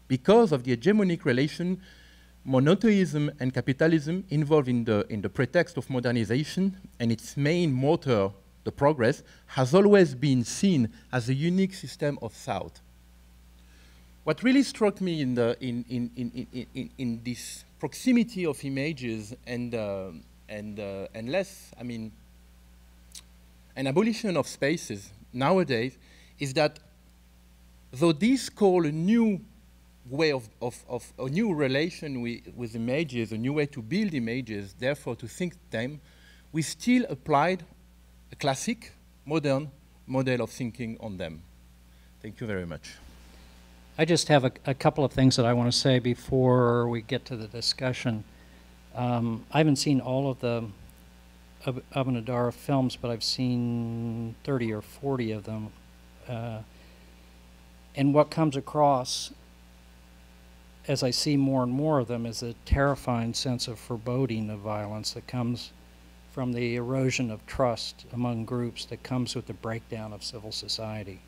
G: because of the hegemonic relation monotheism and capitalism involved in the, in the pretext of modernization and its main motor, the progress, has always been seen as a unique system of thought. What really struck me in, the, in, in, in, in, in, this proximity of images and um, and, uh, and less, I mean, an abolition of spaces nowadays is that though these call a new way of, of, of a new relation with, with images, a new way to build images, therefore to think them, we still applied a classic, modern model of thinking on them. Thank you very much.
H: I just have a, a couple of things that I want to say before we get to the discussion. Um, I haven't seen all of the Ab- films, but I've seen 30 or 40 of them. Uh, and what comes across as I see more and more of them is a terrifying sense of foreboding of violence that comes from the erosion of trust among groups that comes with the breakdown of civil society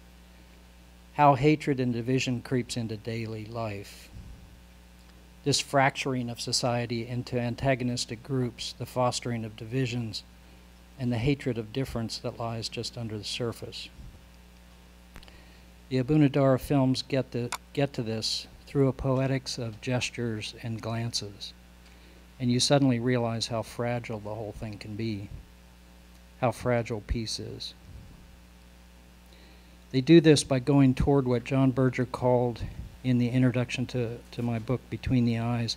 H: how hatred and division creeps into daily life. This fracturing of society into antagonistic groups, the fostering of divisions, and the hatred of difference that lies just under the surface. The Abounaddara films get, the, get to this through a poetics of gestures and glances, and you suddenly realize how fragile the whole thing can be, how fragile peace is. They do this by going toward what John Berger called in the introduction to, to my book, Between the Eyes,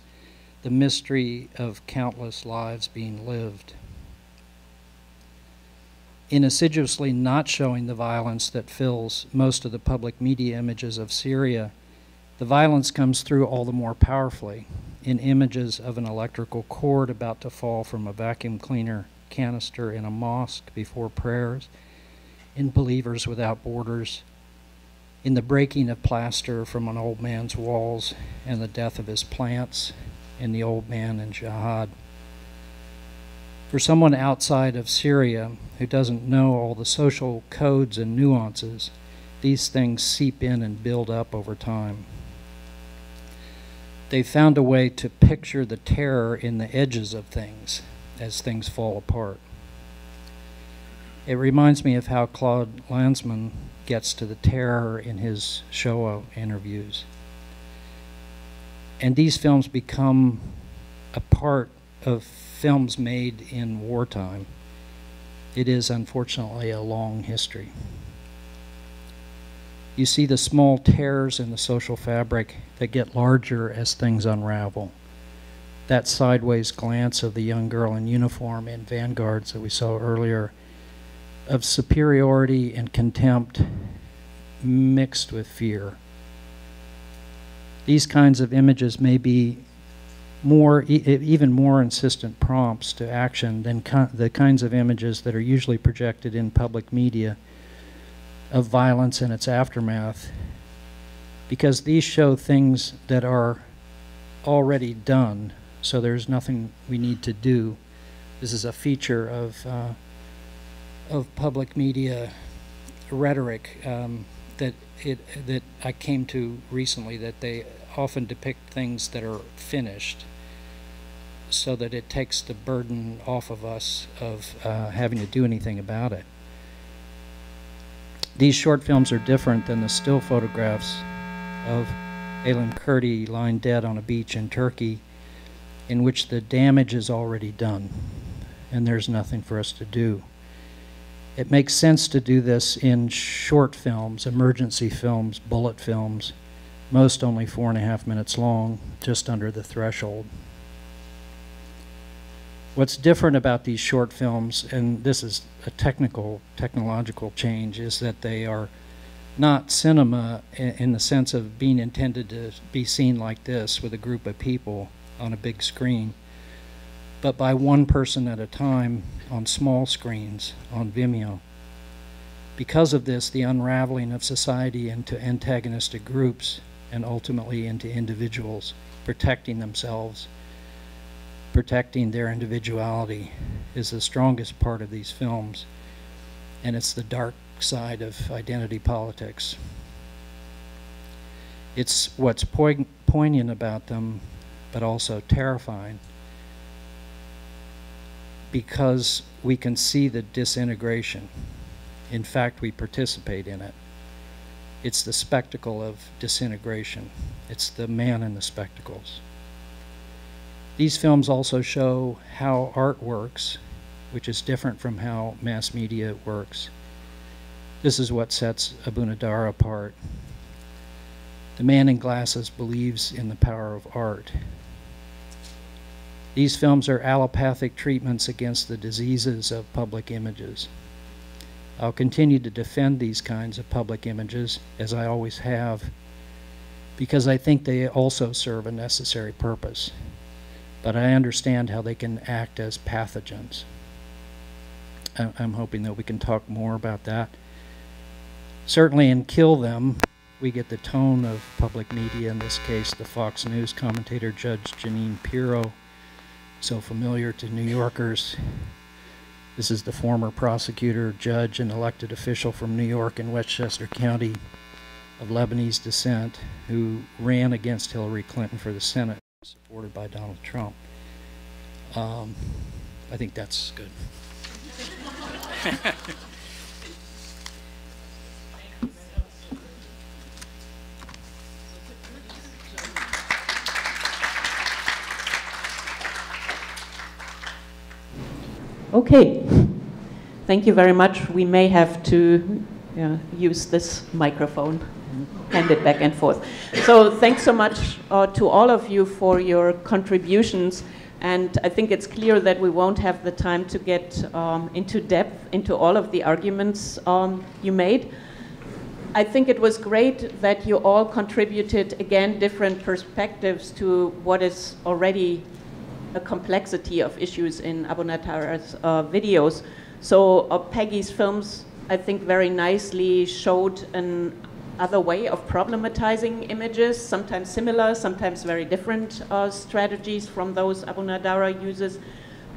H: the mystery of countless lives being lived. In assiduously not showing the violence that fills most of the public media images of Syria, the violence comes through all the more powerfully in images of an electrical cord about to fall from a vacuum cleaner canister in a mosque before prayers in Believers Without Borders, in the breaking of plaster from an old man's walls and the death of his plants in the old man in Jihad. For someone outside of Syria who doesn't know all the social codes and nuances, these things seep in and build up over time. They found a way to picture the terror in the edges of things as things fall apart. It reminds me of how Claude Lanzmann gets to the terror in his Shoah interviews. And these films become a part of films made in wartime. It is unfortunately a long history. You see the small tears in the social fabric that get larger as things unravel. That sideways glance of the young girl in uniform in Vanguards that we saw earlier of superiority and contempt mixed with fear. These kinds of images may be more, e even more insistent prompts to action than the kinds of images that are usually projected in public media of violence and its aftermath, because these show things that are already done, so there's nothing we need to do. This is a feature of uh, of public media rhetoric um, that it that I came to recently that they often depict things that are finished so that it takes the burden off of us of uh, having to do anything about it. These short films are different than the still photographs of Aylan Kurdi lying dead on a beach in Turkey in which the damage is already done and there's nothing for us to do. It makes sense to do this in short films, emergency films, bullet films, most only four and a half minutes long, just under the threshold. What's different about these short films, and this is a technical, technological change, is that they are not cinema in the sense of being intended to be seen like this with a group of people on a big screen but by one person at a time on small screens on Vimeo. Because of this, the unraveling of society into antagonistic groups and ultimately into individuals protecting themselves, protecting their individuality, is the strongest part of these films. And it's the dark side of identity politics. It's what's poignant about them, but also terrifying because we can see the disintegration. In fact, we participate in it. It's the spectacle of disintegration. It's the man in the spectacles. These films also show how art works, which is different from how mass media works. This is what sets Abounaddara apart. The man in glasses believes in the power of art. These films are allopathic treatments against the diseases of public images. I'll continue to defend these kinds of public images, as I always have, because I think they also serve a necessary purpose. But I understand how they can act as pathogens. I'm hoping that we can talk more about that. Certainly in Kill Them, we get the tone of public media, in this case, the Fox News commentator Judge Jeanine Pirro, so familiar to New Yorkers. This is the former prosecutor, judge, and elected official from New York and Westchester County of Lebanese descent who ran against Hillary Clinton for the Senate, supported by Donald Trump. Um, I think that's good. (laughs)
C: Okay. Thank you very much. We may have to yeah, use this microphone, and hand it back and forth. So thanks so much uh, to all of you for your contributions. And I think it's clear that we won't have the time to get um, into depth into all of the arguments um, you made. I think it was great that you all contributed, again, different perspectives to what is already a complexity of issues in Abounaddara's uh, videos. So uh, Peggy's films, I think, very nicely showed an other way of problematizing images, sometimes similar, sometimes very different uh, strategies from those Abounaddara uses.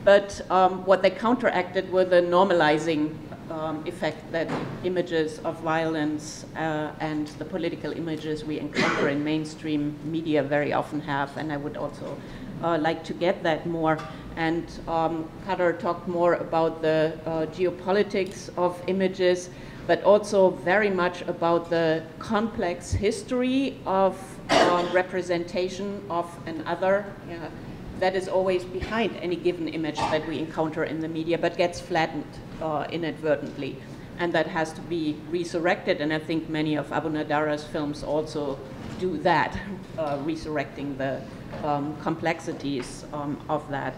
C: But um, what they counteracted were the normalizing um, effect that images of violence uh, and the political images we encounter in mainstream media very often have. And I would also like to get that more. And um, Kader talked more about the uh, geopolitics of images, but also very much about the complex history of um, representation of an other. Yeah, that is always behind any given image that we encounter in the media, but gets flattened uh, inadvertently. And that has to be resurrected, and I think many of Abounaddara's films also do that, (laughs) uh, resurrecting the um, complexities um, of that.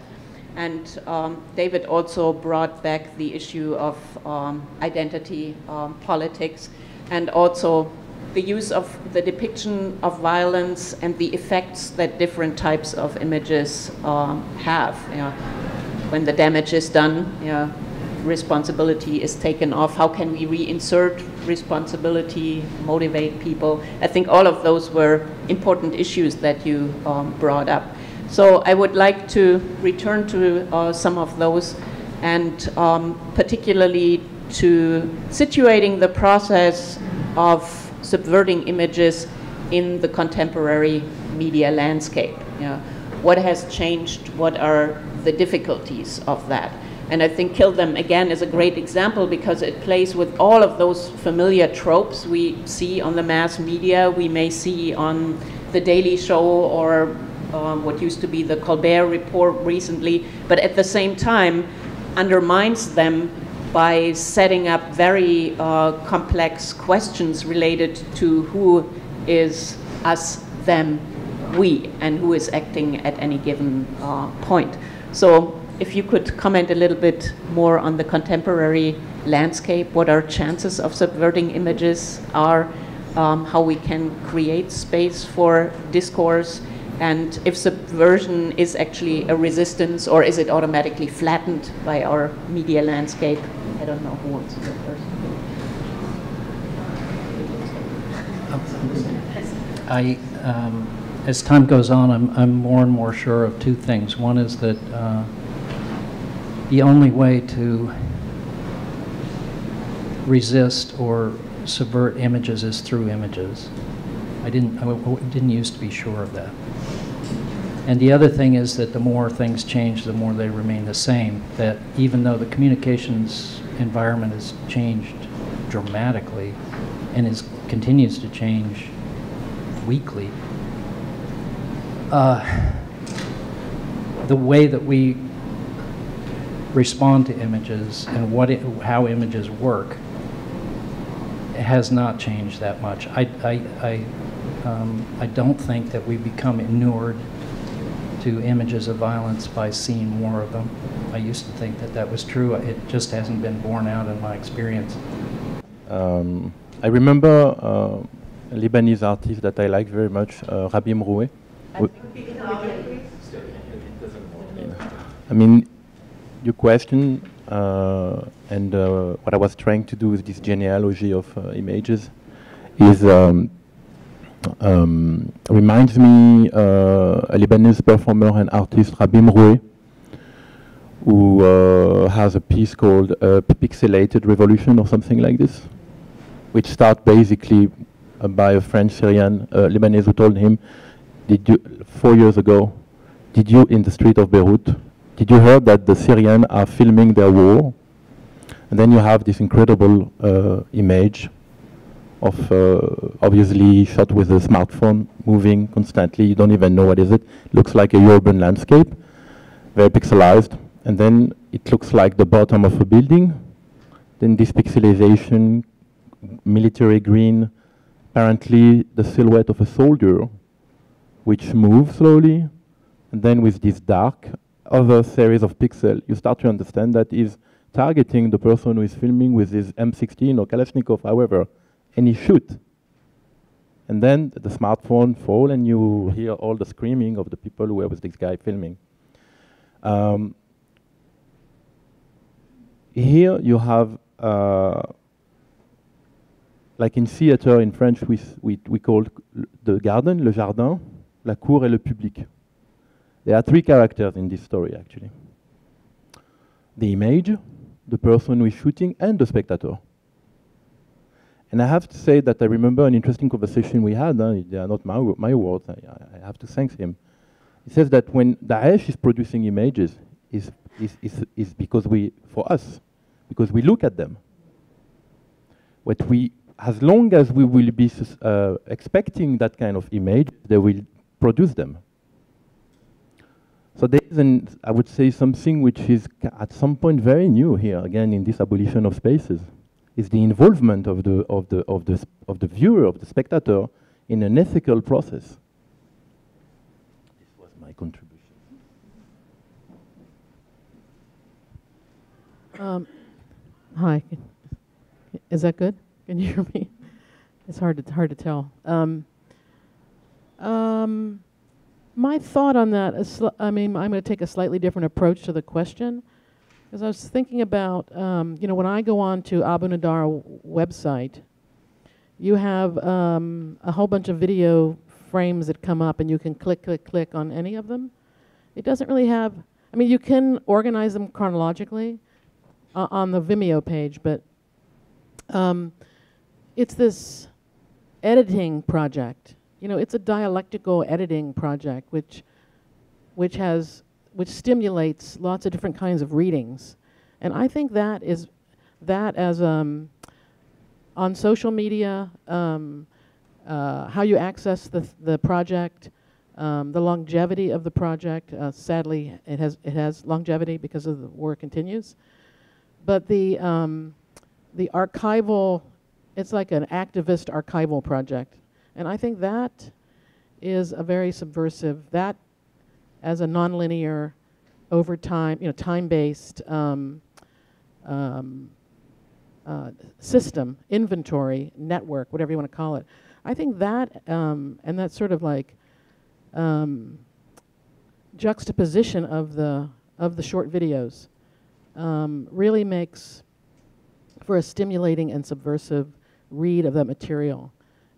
C: And um, David also brought back the issue of um, identity politics and also the use of the depiction of violence and the effects that different types of images have. You know, when the damage is done, you know, responsibility is taken off? How can we reinsert responsibility, motivate people? I think all of those were important issues that you um, brought up. So I would like to return to uh, some of those and um, particularly to situating the process of subverting images in the contemporary media landscape. What has changed? What are the difficulties of that? And I think Kill Them Again is a great example because it plays with all of those familiar tropes we see on the mass media, we may see on The Daily Show or um, what used to be the Colbert Report recently, but at the same time undermines them by setting up very uh, complex questions related to who is us, them, we, and who is acting at any given uh, point. So if you could comment a little bit more on the contemporary landscape, what our chances of subverting images are, um, how we can create space for discourse, and if subversion is actually a resistance or is it automatically flattened by our media landscape. I don't know who wants to go first.
H: I, um, as time goes on, I'm, I'm more and more sure of two things. One is that uh, the only way to resist or subvert images is through images. I didn't, I didn't used to be sure of that. And the other thing is that the more things change, the more they remain the same. That even though the communications environment has changed dramatically and is, continues to change weekly, uh, the way that we respond to images and what it, how images work has not changed that much. I, I, I um, I don't think that we become inured to images of violence by seeing more of them. I used to think that that was true. It just hasn't been borne out in my experience.
G: Um, I remember uh, a Lebanese artist that I like very much, uh, Rabih Mroué. I mean, your question uh, and uh, what I was trying to do with this genealogy of uh, images is um, um, reminds me a Lebanese performer and artist, Rabih Mroué, who uh, has a piece called Pixelated Revolution or something like this, which starts basically uh, by a French Syrian Lebanese who told him, did you, four years ago, did you in the street of Beirut, did you hear that the Syrians are filming their war? And then you have this incredible uh, image of uh, obviously shot with a smartphone, moving constantly. You don't even know what is it. Looks like a urban landscape, very pixelized. And then it looks like the bottom of a building. Then this pixelization, military green, apparently the silhouette of a soldier, which moves slowly. And then with this dark other series of pixels, you start to understand that is targeting the person who is filming with his M16 or Kalashnikov, however, and he shoot. And then the smartphone fall and you hear all the screaming of the people who were with this guy filming. Um, here you have, uh, like in theater in French, we, we, we call the garden, le jardin, la cour et le public. There are three characters in this story, actually. The image, the person who is shooting, and the spectator. And I have to say that I remember an interesting conversation we had. Uh, they are not my, my words. I, I, have to thank him. He says that when Daesh is producing images, is is, is, is because we, for us, because we look at them. What we, as long as we will be uh, expecting that kind of image, they will produce them. So there is, an, I would say, something which is at some point very new here, again, in this abolition of spaces, is the involvement of the, of the, of the, of the viewer, of the spectator, in an ethical process. This was my contribution.
D: Um, hi, is that good? Can you hear me? It's hard to hard to tell. Um, um, my thought on that is, I mean, I'm going to take a slightly different approach to the question, because I was thinking about, um, you know, when I go on to Abounaddara website, you have um, a whole bunch of video frames that come up, and you can click, click, click on any of them. It doesn't really have. I mean, you can organize them chronologically uh, on the Vimeo page, but um, it's this editing project you know, it's a dialectical editing project which, which has, which stimulates lots of different kinds of readings. And I think that is, that as um, on social media, um, uh, how you access the, the project, um, the longevity of the project. Uh, sadly, it has, it has longevity because of the war continues. But the, um, the archival, it's like an activist archival project. And I think that is a very subversive, that as a nonlinear, over time, you know, time-based um, um, uh, system, inventory, network, whatever you want to call it. I think that, um, and that sort of like um, juxtaposition of the, of the short videos um, really makes for a stimulating and subversive read of that material.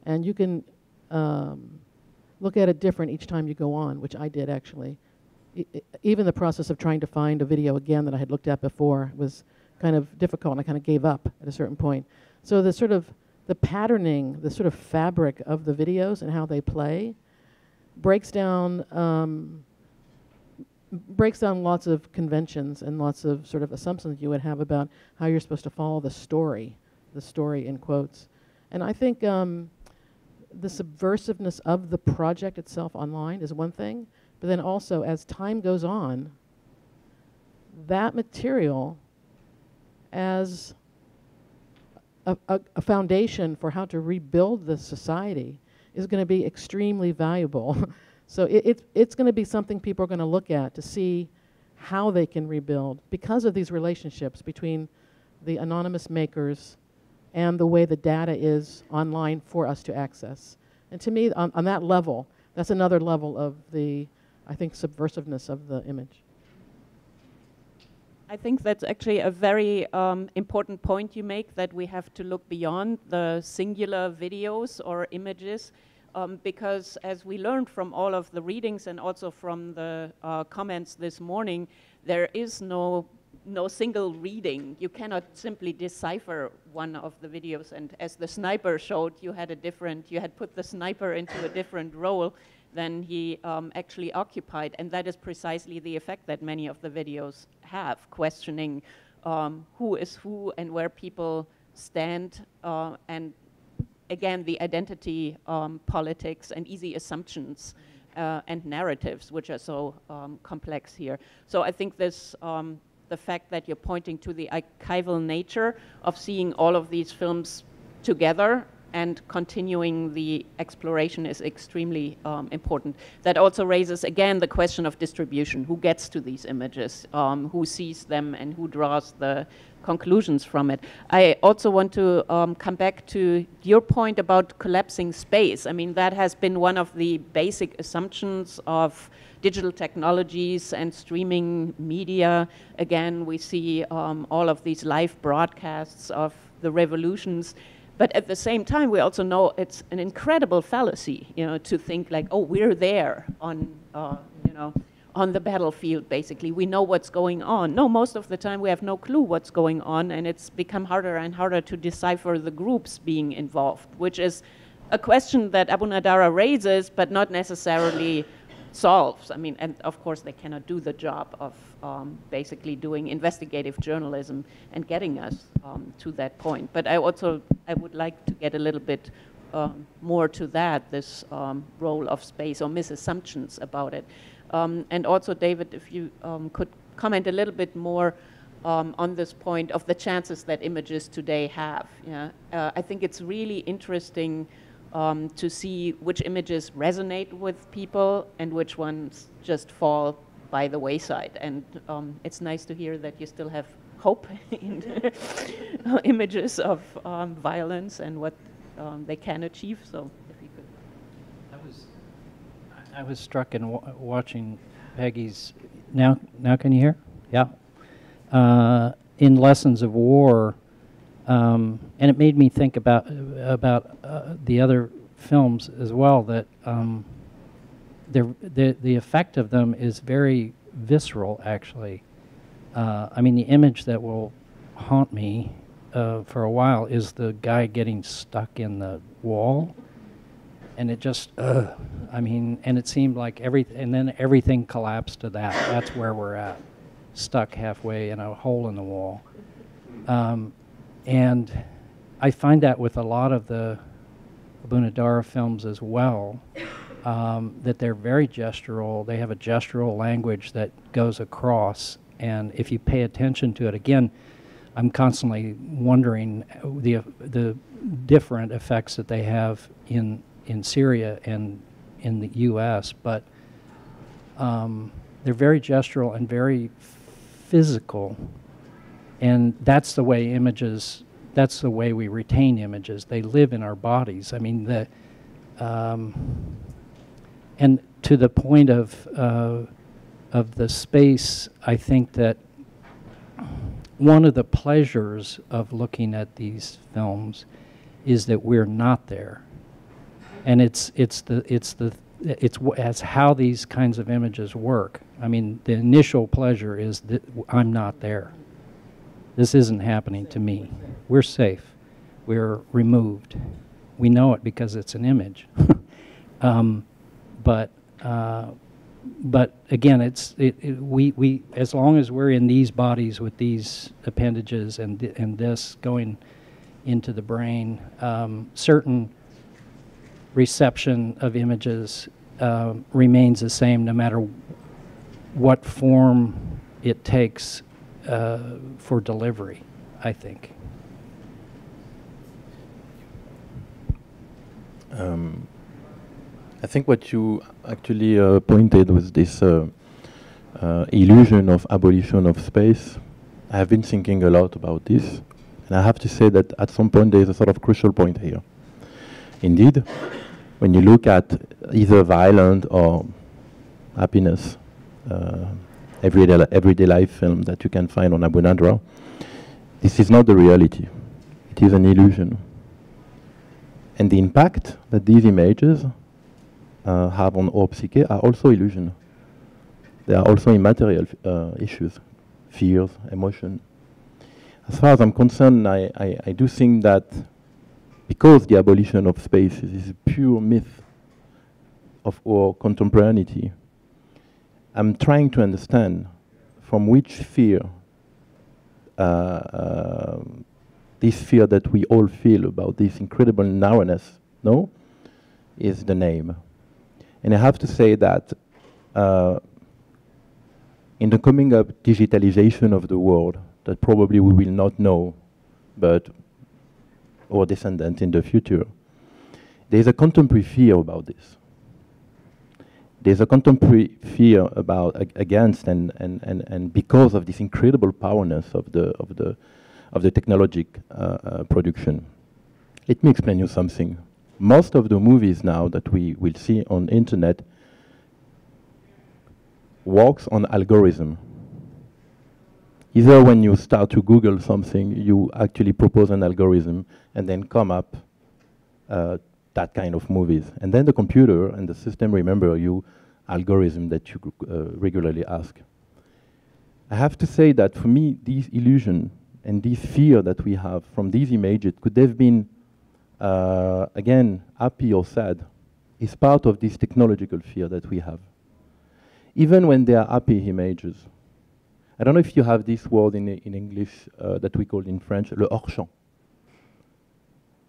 D: And you can um, look at it different each time you go on, which I did actually. I, even the process of trying to find a video again that I had looked at before was kind of difficult, and I kind of gave up at a certain point. So the sort of the patterning, the sort of fabric of the videos and how they play, breaks down um, breaks down lots of conventions and lots of sort of assumptions you would have about how you're supposed to follow the story, the story in quotes. And I think um, the subversiveness of the project itself online is one thing, but then also as time goes on, that material as a, a, a foundation for how to rebuild the society
F: is going to be extremely valuable. (laughs) so it, it, it's going to be something people are going to look at to see how they can rebuild because of these relationships between the anonymous makers and the way the data is online for us to access. And to me, on, on that level, that's another level of the, I think, subversiveness of the image.
C: I think that's actually a very um, important point you make that we have to look beyond the singular videos or images um, because as we learned from all of the readings and also from the uh, comments this morning, there is no no single reading. You cannot simply decipher one of the videos. And as the sniper showed, you had a different, you had put the sniper into a different role than he um, actually occupied. And that is precisely the effect that many of the videos have, questioning um, who is who and where people stand. Uh, and again, the identity um, politics and easy assumptions uh, and narratives, which are so um, complex here. So I think this um, the fact that you're pointing to the archival nature of seeing all of these films together and continuing the exploration is extremely um, important. That also raises, again, the question of distribution. Who gets to these images? Um, who sees them and who draws the conclusions from it? I also want to um, come back to your point about collapsing space. I mean, that has been one of the basic assumptions of digital technologies and streaming media. Again, we see um, all of these live broadcasts of the revolutions but at the same time, we also know it's an incredible fallacy, you know, to think like, oh, we're there on, uh, you know, on the battlefield, basically. We know what's going on. No, most of the time we have no clue what's going on, and it's become harder and harder to decipher the groups being involved, which is a question that Abounaddara raises, but not necessarily solves. I mean, and of course they cannot do the job of um, basically doing investigative journalism and getting us um, to that point. But I also, I would like to get a little bit um, more to that, this um, role of space or misassumptions about it. Um, and also, David, if you um, could comment a little bit more on this point of the chances that images today have. Yeah? Uh, I think it's really interesting um, to see which images resonate with people and which ones just fall by the wayside. And um, it's nice to hear that you still have hope (laughs) in (laughs) images of um, violence and what um, they can achieve. So, if you could.
H: I was, I was struck in watching Peggy's. Now, now can you hear? Yeah. Uh, in Lessons of War, um, and it made me think about about uh, the other films as well. That um, the the effect of them is very visceral. Actually, uh, I mean, the image that will haunt me uh, for a while is the guy getting stuck in the wall, and it just, uh, I mean, and it seemed like every, and then everything collapsed to that. That's where we're at, stuck halfway in a hole in the wall. Um, and I find that with a lot of the Abounaddara films as well, um, that they're very gestural. They have a gestural language that goes across, and if you pay attention to it, again, I'm constantly wondering the the different effects that they have in in Syria and in the U.S., but um, they're very gestural and very physical and that's the way images, that's the way we retain images. They live in our bodies. I mean, the, um, and to the point of, uh, of the space, I think that one of the pleasures of looking at these films is that we're not there. And it's, it's, the, it's, the, it's as how these kinds of images work. I mean, the initial pleasure is that I'm not there. This isn't happening to me. We're safe. We're removed. We know it because it's an image. (laughs) um, but uh, but again, it's it, it, we we as long as we're in these bodies with these appendages and th and this going into the brain, um, certain reception of images uh, remains the same no matter what form it takes uh, for delivery, I think.
G: Um, I think what you actually uh, pointed was this uh, uh, illusion of abolition of space. I have been thinking a lot about this, and I have to say that at some point there is a sort of crucial point here. Indeed, when you look at either violent or happiness, uh, everyday, everyday life film that you can find on Abounaddara, this is not the reality. It is an illusion. And the impact that these images uh, have on our psyche are also illusion. They are also immaterial uh, issues, fears, emotion. As far as I'm concerned, I, I, I do think that because the abolition of space is a pure myth of our contemporaneity, I'm trying to understand from which fear, uh, uh, this fear that we all feel about this incredible narrowness, no, is the name. And I have to say that uh, in the coming up digitalization of the world, that probably we will not know, but our descendants in the future, there's a contemporary fear about this. There's a contemporary fear about ag against and, and, and, and because of this incredible powerness of the of the of the technologic uh, uh, production. Let me explain you something. Most of the movies now that we will see on internet works on algorithm. Either when you start to Google something, you actually propose an algorithm and then come up uh, that kind of movies. And then the computer and the system remember you algorithm that you uh, regularly ask. I have to say that for me, this illusion and this fear that we have from these images could have been, uh, again, happy or sad, is part of this technological fear that we have. Even when they are happy images. I don't know if you have this word in, in English uh, that we call in French, le hors-champ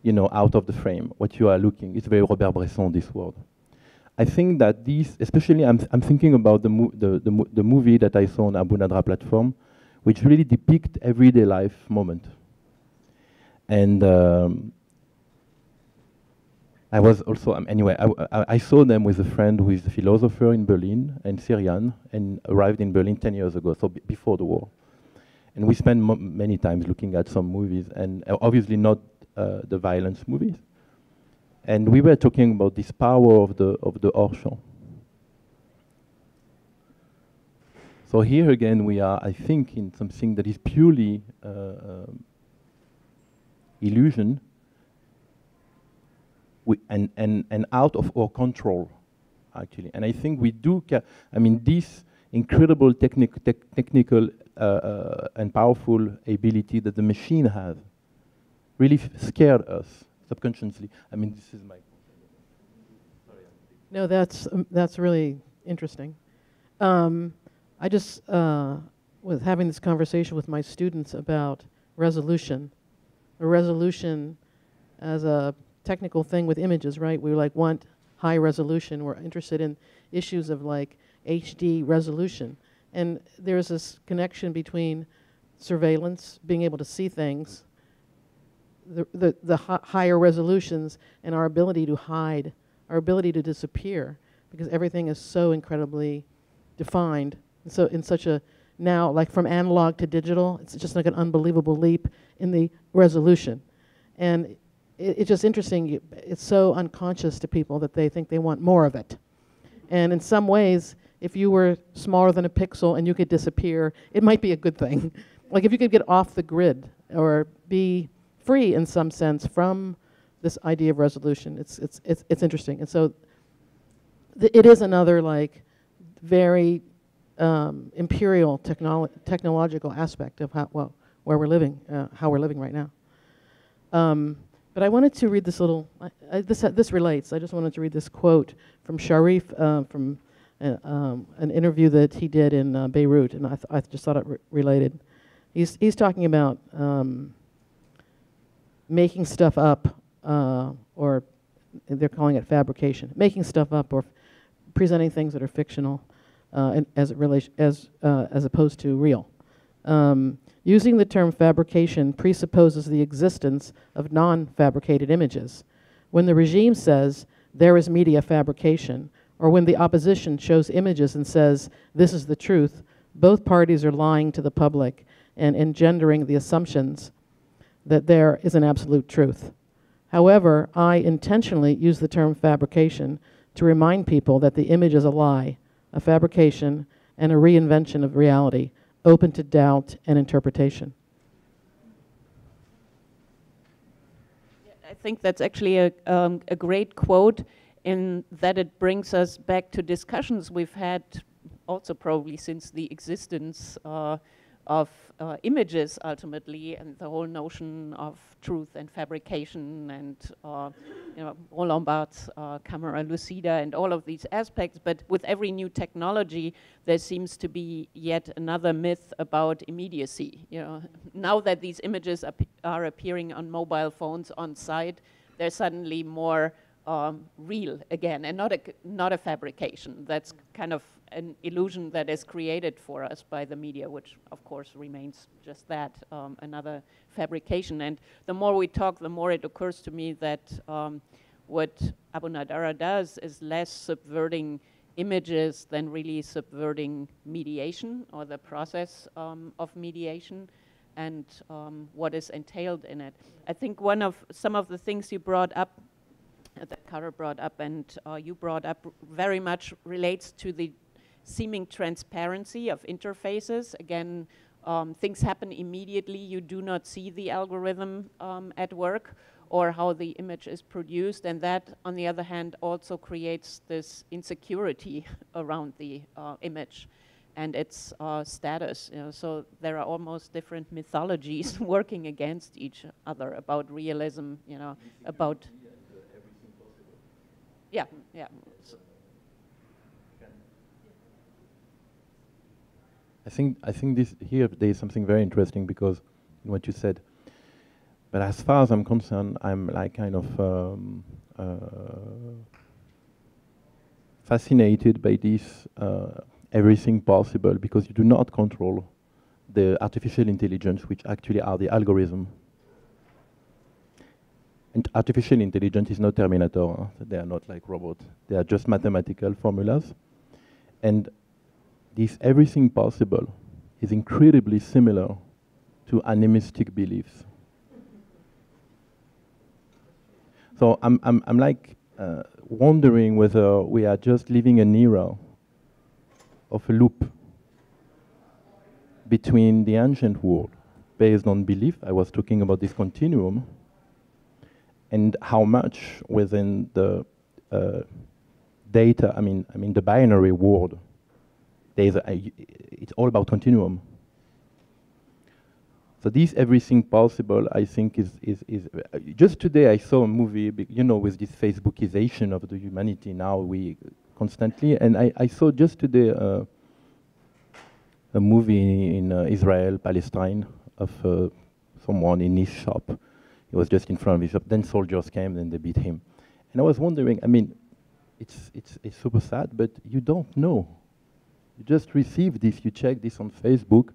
G: you know, out of the frame, what you are looking. It's very Robert Bresson, this word. I think that these, especially I'm, I'm thinking about the, mo the, the, mo the, movie that I saw on Abounaddara platform, which really depict everyday life moment. And um, I was also, um, anyway, I, I, I, saw them with a friend who is a philosopher in Berlin and Syrian and arrived in Berlin 10 years ago, so before the war. And we spent many times looking at some movies and uh, obviously not uh, the violence movies. And we were talking about this power of the of the hors-champ. So here again, we are, I think, in something that is purely uh, um, illusion we, and, and, and out of our control, actually. And I think we do, I mean, this incredible technic te technical uh, uh, and powerful ability that the machine has really scared us subconsciously. I mean, this is my.
D: No, that's um, that's really interesting. Um, I just uh, was having this conversation with my students about resolution. A resolution as a technical thing with images, right? We like want high resolution. We're interested in issues of like HD resolution. And there's this connection between surveillance, being able to see things, the, the, the higher resolutions and our ability to hide, our ability to disappear, because everything is so incredibly defined. And so in such a, now, like from analog to digital, it's just like an unbelievable leap in the resolution. And it, it's just interesting, it's so unconscious to people that they think they want more of it. And in some ways, if you were smaller than a pixel and you could disappear, it might be a good thing. (laughs) like if you could get off the grid or be free in some sense from this idea of resolution. It's, it's, it's, it's interesting. And so it is another like very um, imperial technolo technological aspect of how, well, where we're living, uh, how we're living right now. Um, but I wanted to read this little, I, I, this, uh, this relates. I just wanted to read this quote from Sharif uh, from uh, um, an interview that he did in uh, Beirut, and I, th I just thought it re related. He's, he's talking about um, making stuff up, uh, or they're calling it fabrication, making stuff up or presenting things that are fictional uh, as, it as, uh, as opposed to real. Um, using the term fabrication presupposes the existence of non-fabricated images. When the regime says
F: there is media fabrication, or when the opposition shows images and says, this is the truth, both parties are lying to the public and engendering the assumptions that there is an absolute truth. However, I intentionally use the term fabrication to remind people that the image is a lie, a fabrication, and a reinvention of reality, open to doubt and interpretation.
C: I think that's actually a, um, a great quote in that it brings us back to discussions we've had also probably since the existence uh, of uh, images ultimately and the whole notion of truth and fabrication and uh, you know Roland Barthes uh, camera lucida and all of these aspects but with every new technology there seems to be yet another myth about immediacy you know now that these images ap are appearing on mobile phones on site they're suddenly more um, real again and not a, not a fabrication. That's kind of an illusion that is created for us by the media, which of course remains just that, um, another fabrication. And the more we talk, the more it occurs to me that um, what Abounaddara does is less subverting images than really subverting mediation or the process um, of mediation and um, what is entailed in it. I think one of some of the things you brought up that Kara brought up and uh, you brought up very much relates to the seeming transparency of interfaces. Again, um, things happen immediately. You do not see the algorithm um, at work or how the image is produced. And that, on the other hand, also creates this insecurity (laughs) around the uh, image and its uh, status. You know, so there are almost different mythologies (laughs) working against each other about realism, you know, about yeah, yeah. So
G: I think I think this here there is something very interesting because in what you said. But as far as I'm concerned, I'm like kind of um, uh, fascinated by this uh, everything possible because you do not control the artificial intelligence, which actually are the algorithm And artificial intelligence is not Terminator. Huh? They are not like robots. They are just mathematical formulas. And this everything possible is incredibly similar to animistic beliefs. So I'm, I'm, I'm like uh, wondering whether we are just living an era of a loop between the ancient world based on belief. I was talking about this continuum and how much within the uh, data, I mean, I mean the binary world, there's a, it's all about continuum. So this everything possible, I think, is, is, is uh, just today I saw a movie, you know, with this Facebookization of the humanity now we constantly, and I, I saw just today uh, a movie in uh, Israel, Palestine, of uh, someone in his shop he was just in front of his shop. Then soldiers came, and they beat him. And I was wondering, I mean, it's, it's, it's super sad, but you don't know. You just receive this, you check this on Facebook,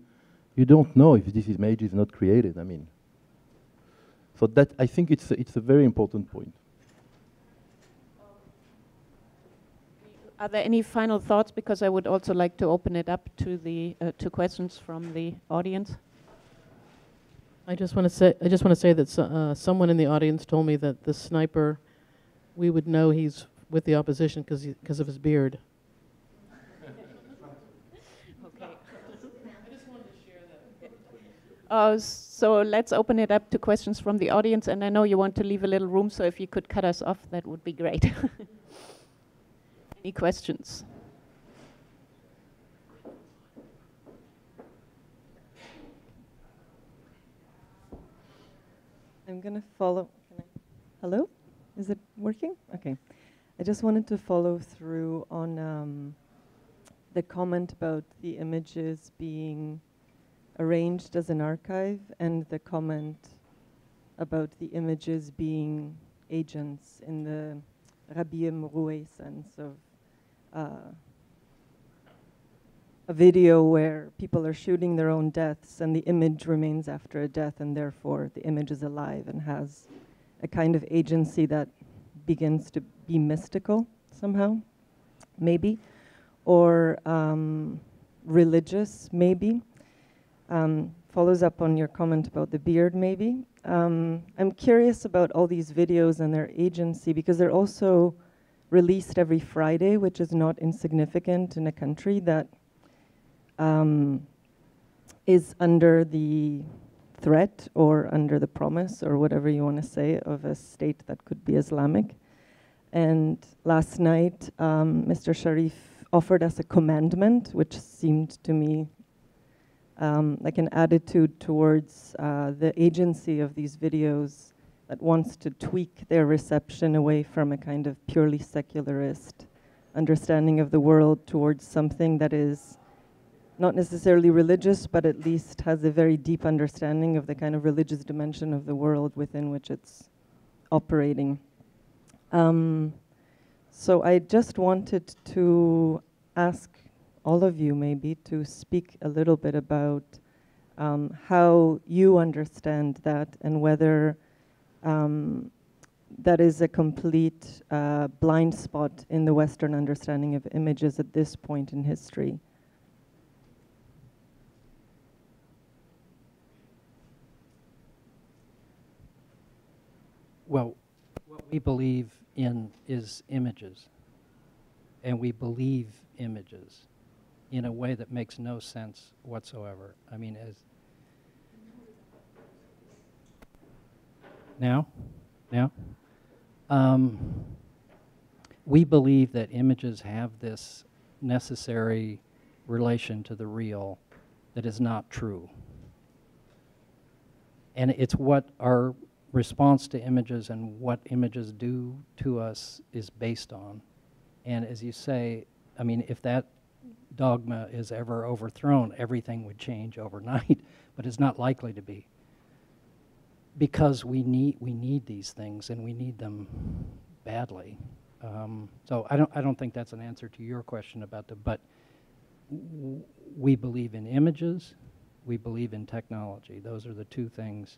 G: you don't know if this image is not created, I mean. So that, I think it's a, it's a very important point.
C: Are there any final thoughts? Because I would also like to open it up to the uh, to questions from the audience.
F: I just want to say, I just want to say that uh, someone in the audience told me that the sniper, we would know he's with the opposition because because of his beard.
C: Uh, so let's open it up to questions from the audience, and I know you want to leave a little room, so if you could cut us off, that would be great. (laughs) Any questions?
I: I'm going to follow. Hello? Is it working? Okay. I just wanted to follow through on um, the comment about the images being arranged as an archive and the comment about the images being agents in the Rabih Mroué sense of uh, a video where people are shooting their own deaths and the image remains after a death and therefore the image is alive and has a kind of agency that begins to be mystical somehow, maybe, or um, religious, maybe. Um, follows up on your comment about the beard, maybe. Um, I'm curious about all these videos and their agency because they're also released every Friday, which is not insignificant in a country that um, is under the threat or under the promise or whatever you want to say of a state that could be Islamic. And last night, um, Mr. Sharif offered us a commandment, which seemed to me um, like an attitude towards uh, the agency of these videos that wants to tweak their reception away from a kind of purely secularist understanding of the world towards something that is not necessarily religious, but at least has a very deep understanding of the kind of religious dimension of the world within which it's operating. Um, so I just wanted to ask all of you maybe to speak a little bit about um, how you understand that and whether um, that is a complete uh, blind spot in the Western understanding of images at this point in history.
H: Well, what we believe in is images, and we believe images in a way that makes no sense whatsoever. I mean, as now, now, um, we believe that images have this necessary relation to the real that is not true. And it's what our response to images and what images do to us is based on. And as you say, I mean, if that dogma is ever overthrown, everything would change overnight, (laughs) but it's not likely to be. Because we need, we need these things and we need them badly. Um, so I don't, I don't think that's an answer to your question about the, but we believe in images, we believe in technology. Those are the two things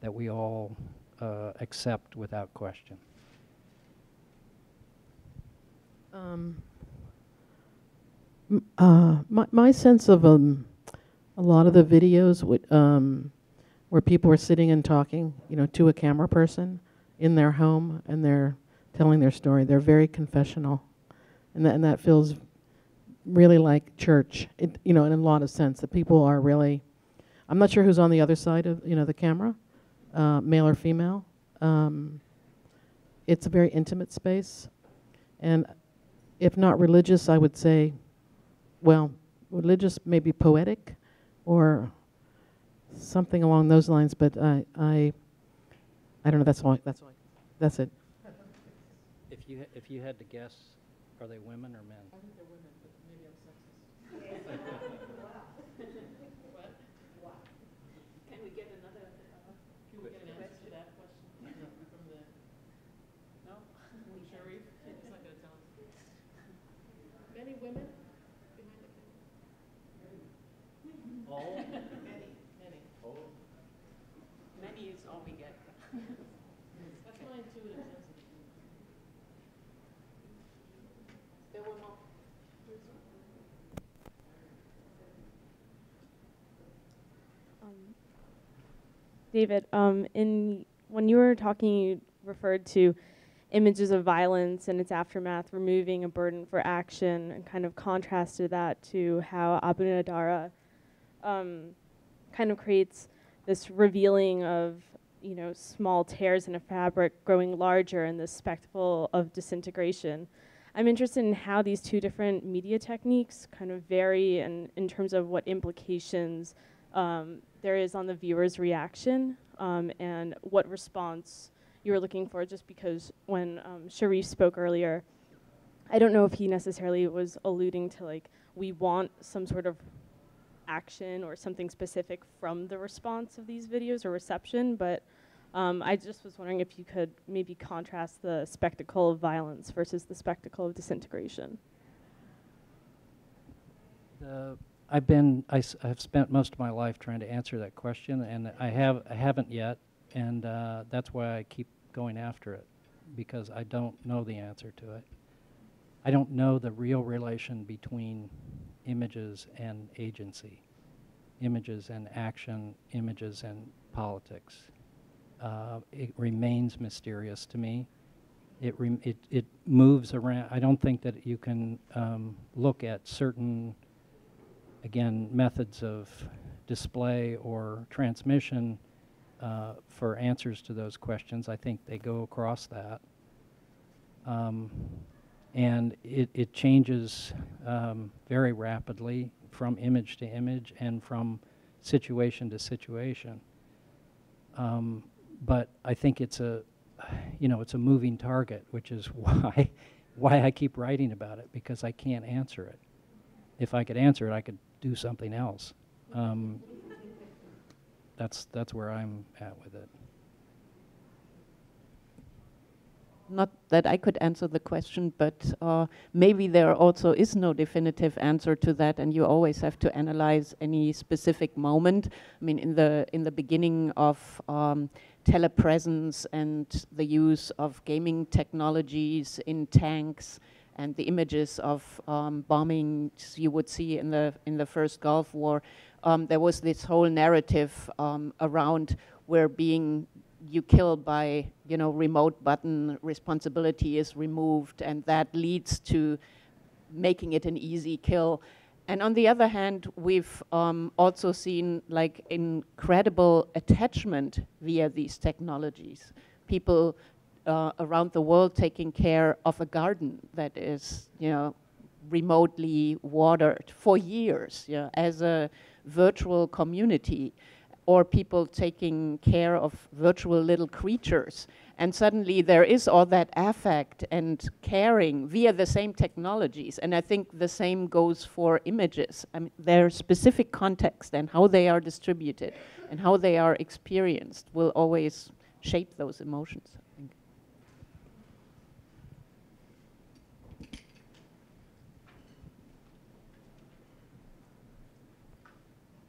H: that we all uh, accept without question.
D: Um, uh, my, my sense of um, a lot of the videos would, um, where people are sitting and talking, you know, to a camera person in their home and they're telling their story, they're very confessional. And that, and that feels really like church, it, you know, in a lot of sense, that people are really, I'm not sure who's on the other side of, you know, the camera, uh, male or female. Um, it's a very intimate space. And if not religious, I would say, well, religious, maybe poetic, or something along those lines. But I, I, I don't know. That's all. That's all. That's it.
H: If you if you had to guess, are they women or men? I think they're women, but maybe I'm sexist. (laughs)
J: David, um, in when you were talking, you referred to images of violence and its aftermath, removing a burden for action, and kind of contrasted that to how Abounaddara um, kind of creates this revealing of you know small tears in a fabric growing larger in this spectacle of disintegration. I'm interested in how these two different media techniques kind of vary and in terms of what implications um, there is on the viewer's reaction um, and what response you were looking for. Just because when um, Sharif spoke earlier, I don't know if he necessarily was alluding to like we want some sort of action or something specific from the response of these videos or reception, but um, I just was wondering if you could maybe contrast the spectacle of violence versus the spectacle of disintegration.
H: The I've been, I, have spent most of my life trying to answer that question, and I have, I haven't yet, and uh, that's why I keep going after it. because I don't know the answer to it. I don't know the real relation between images and agency, images and action, images and politics. Uh, it remains mysterious to me. It, it, it moves around. I don't think that you can um, look at certain, again, methods of display or transmission uh, for answers to those questions. I think they go across that. Um, and it, it changes um, very rapidly from image to image and from situation to situation. Um, but I think it's a, you know, it's a moving target, which is (laughs) why, why I keep writing about it because I can't answer it. If I could answer it, I could do something else. Um, that's that's where I'm at with it.
C: not that I could answer the question, but uh, maybe there also is no definitive answer to that, and you always have to analyze any specific moment. I mean, in the in the beginning of um, telepresence and the use of gaming technologies in tanks and the images of um, bombings you would see in the in the first Gulf War, um, there was this whole narrative um, around where being you kill by, you know, remote button, responsibility is removed, and that leads to making it an easy kill. And on the other hand, we've um, also seen like incredible attachment via these technologies. People uh, around the world taking care of a garden that is, you know, remotely watered for years, yeah, as a virtual community or people taking care of virtual little creatures. And suddenly there is all that affect and caring via the same technologies. And I think the same goes for images. I mean, their specific context and how they are distributed and how they are experienced will always shape those emotions.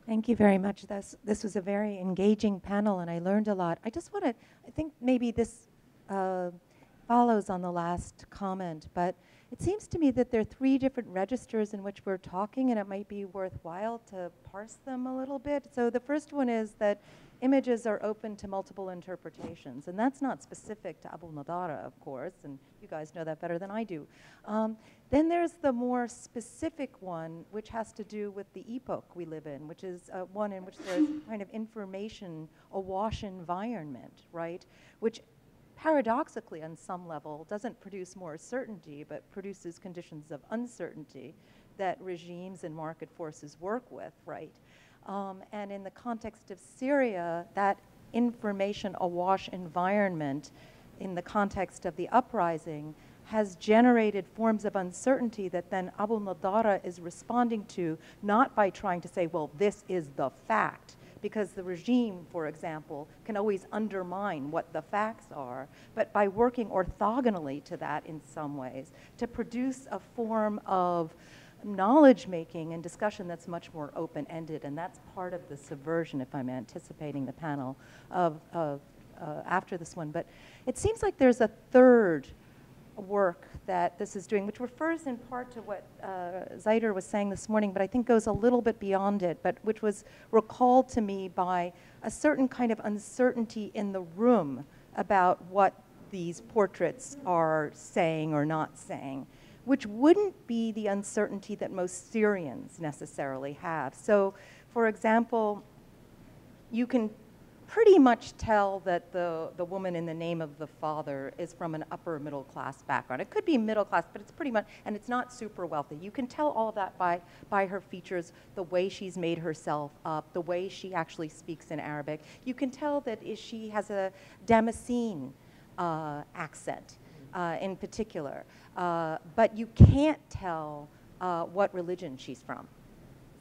K: Thank you very much. This, this was a very engaging panel, and I learned a lot. I just want to, I think maybe this uh, follows on the last comment, but it seems to me that there are three different registers in which we're talking, and it might be worthwhile to parse them a little bit. So the first one is that images are open to multiple interpretations, and that's not specific to Abounaddara, of course, and you guys know that better than I do. Um, then there's the more specific one, which has to do with the epoch we live in, which is uh, one in which there's (coughs) kind of information awash environment, right? Which paradoxically, on some level, doesn't produce more certainty, but produces conditions of uncertainty that regimes and market forces work with, right? Um, and in the context of Syria, that information awash environment in the context of the uprising has generated forms of uncertainty that then Abounaddara is responding to, not by trying to say, well, this is the fact, because the regime, for example, can always undermine what the facts are, but by working orthogonally to that in some ways, to produce a form of knowledge making and discussion that's much more open ended. And that's part of the subversion, if I'm anticipating the panel of, of uh, after this one. But it seems like there's a third work that this is doing, which refers in part to what uh, Zeider was saying this morning, but I think goes a little bit beyond it, but which was recalled to me by a certain kind of uncertainty in the room about what these portraits are saying or not saying, which wouldn't be the uncertainty that most Syrians necessarily have. So, for example, you can pretty much tell that the, the woman in the name of the father is from an upper middle class background. It could be middle class, but it's pretty much, and it's not super wealthy. You can tell all of that by, by her features, the way she's made herself up, the way she actually speaks in Arabic. You can tell that she has a Damascene uh, accent uh, in particular. Uh, but you can't tell uh, what religion she's from.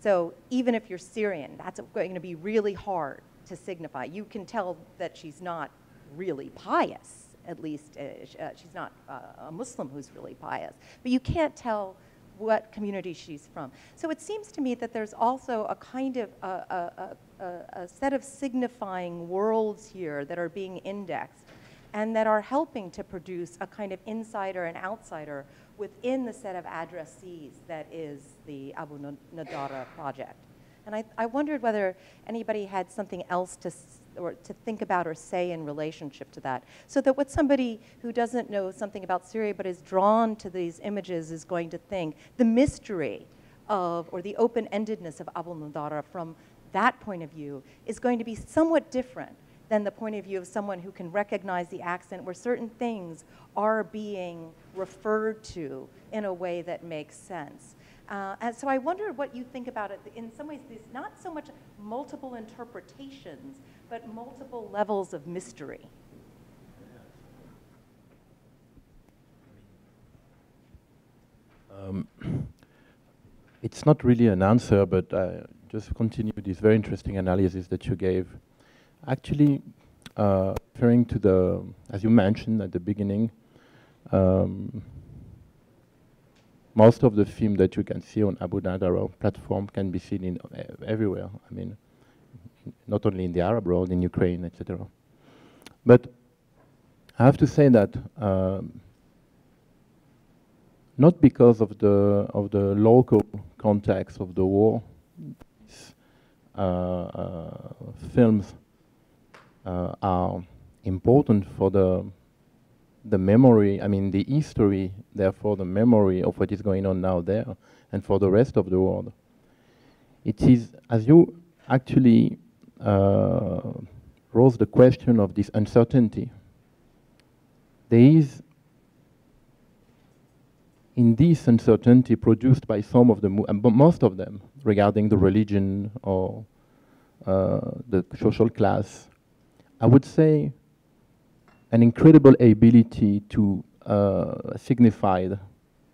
K: So even if you're Syrian, that's going to be really hard to signify. You can tell that she's not really pious, at least uh, uh, she's not uh, a Muslim who's really pious, but you can't tell what community she's from. So it seems to me that there's also a kind of a, a, a, a set of signifying worlds here that are being indexed and that are helping to produce a kind of insider and outsider within the set of addressees that is the Abu Nadara project. And I, I wondered whether anybody had something else to, or to think about or say in relationship to that. So that what somebody who doesn't know something about Syria but is drawn to these images is going to think, the mystery of, or the open-endedness of Abounaddara from that point of view is going to be somewhat different than the point of view of someone who can recognize the accent where certain things are being referred to in a way that makes sense. Uh, and so I wonder what you think about it. In some ways, there's not so much multiple interpretations, but multiple levels of mystery.
G: Um, it's not really an answer, but I just continue this very interesting analysis that you gave. Actually, uh, referring to the, as you mentioned at the beginning, um, most of the film that you can see on Abounaddara platform can be seen in everywhere. I mean, not only in the Arab world, in Ukraine, etc. But I have to say that um, not because of the of the local context of the war, uh, uh, films uh, are important for the the memory, I mean the history, therefore the memory of what is going on now there and for the rest of the world. It is, as you actually uh, rose the question of this uncertainty, there is in this uncertainty produced by some of the, but most of them, regarding the religion or uh, the social class, I would say an incredible ability to uh, signify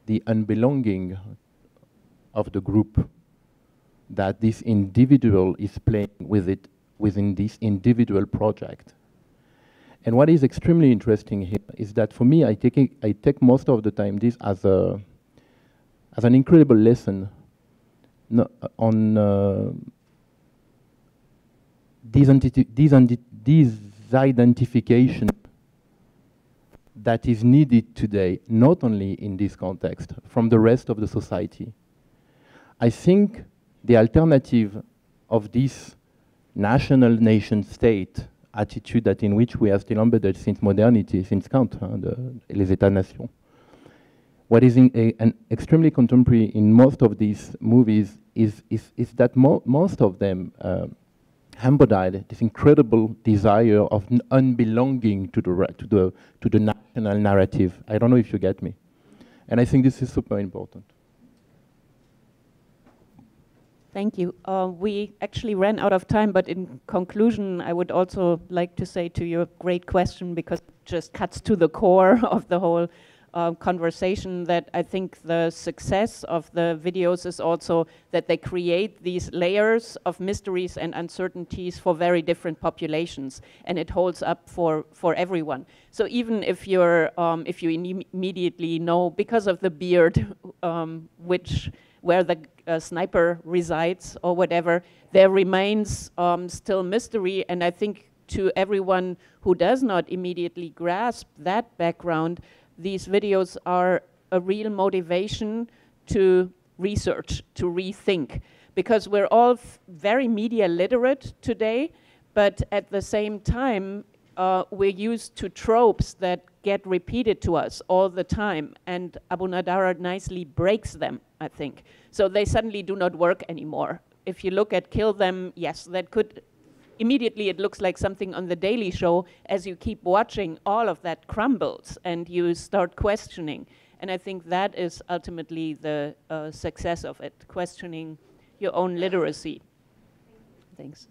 G: the unbelonging of the group that this individual is playing with it within this individual project. And what is extremely interesting here is that for me, I take, I take most of the time this as, a, as an incredible lesson on uh, disidentification that is needed today, not only in this context, from the rest of the society. I think the alternative of this national nation state attitude that in which we are still embedded since modernity, since Kant, huh, the, les États-nations. What is a, an extremely contemporary in most of these movies is, is, is that mo most of them uh, embodied this incredible desire of unbelonging to the, to, the, to the national narrative. I don't know if you get me. And I think this is super important.
C: Thank you. Uh, we actually ran out of time, but in conclusion, I would also like to say to your great question, because it just cuts to the core (laughs) of the whole uh, conversation that I think the success of the videos is also that they create these layers of mysteries and uncertainties for very different populations, and it holds up for, for everyone. So even if you're um, if you immediately know because of the beard (laughs) um, which where the uh, sniper resides or whatever, there remains um, still mystery, and I think to everyone who does not immediately grasp that background, these videos are a real motivation to research, to rethink. Because we're all very media literate today, but at the same time, uh, we're used to tropes that get repeated to us all the time. And Abounaddara nicely breaks them, I think. So they suddenly do not work anymore. If you look at Kill Them, yes, that could immediately it looks like something on the Daily Show. As you keep watching, all of that crumbles and you start questioning. And I think that is ultimately the uh, success of it, questioning your own literacy. Thanks.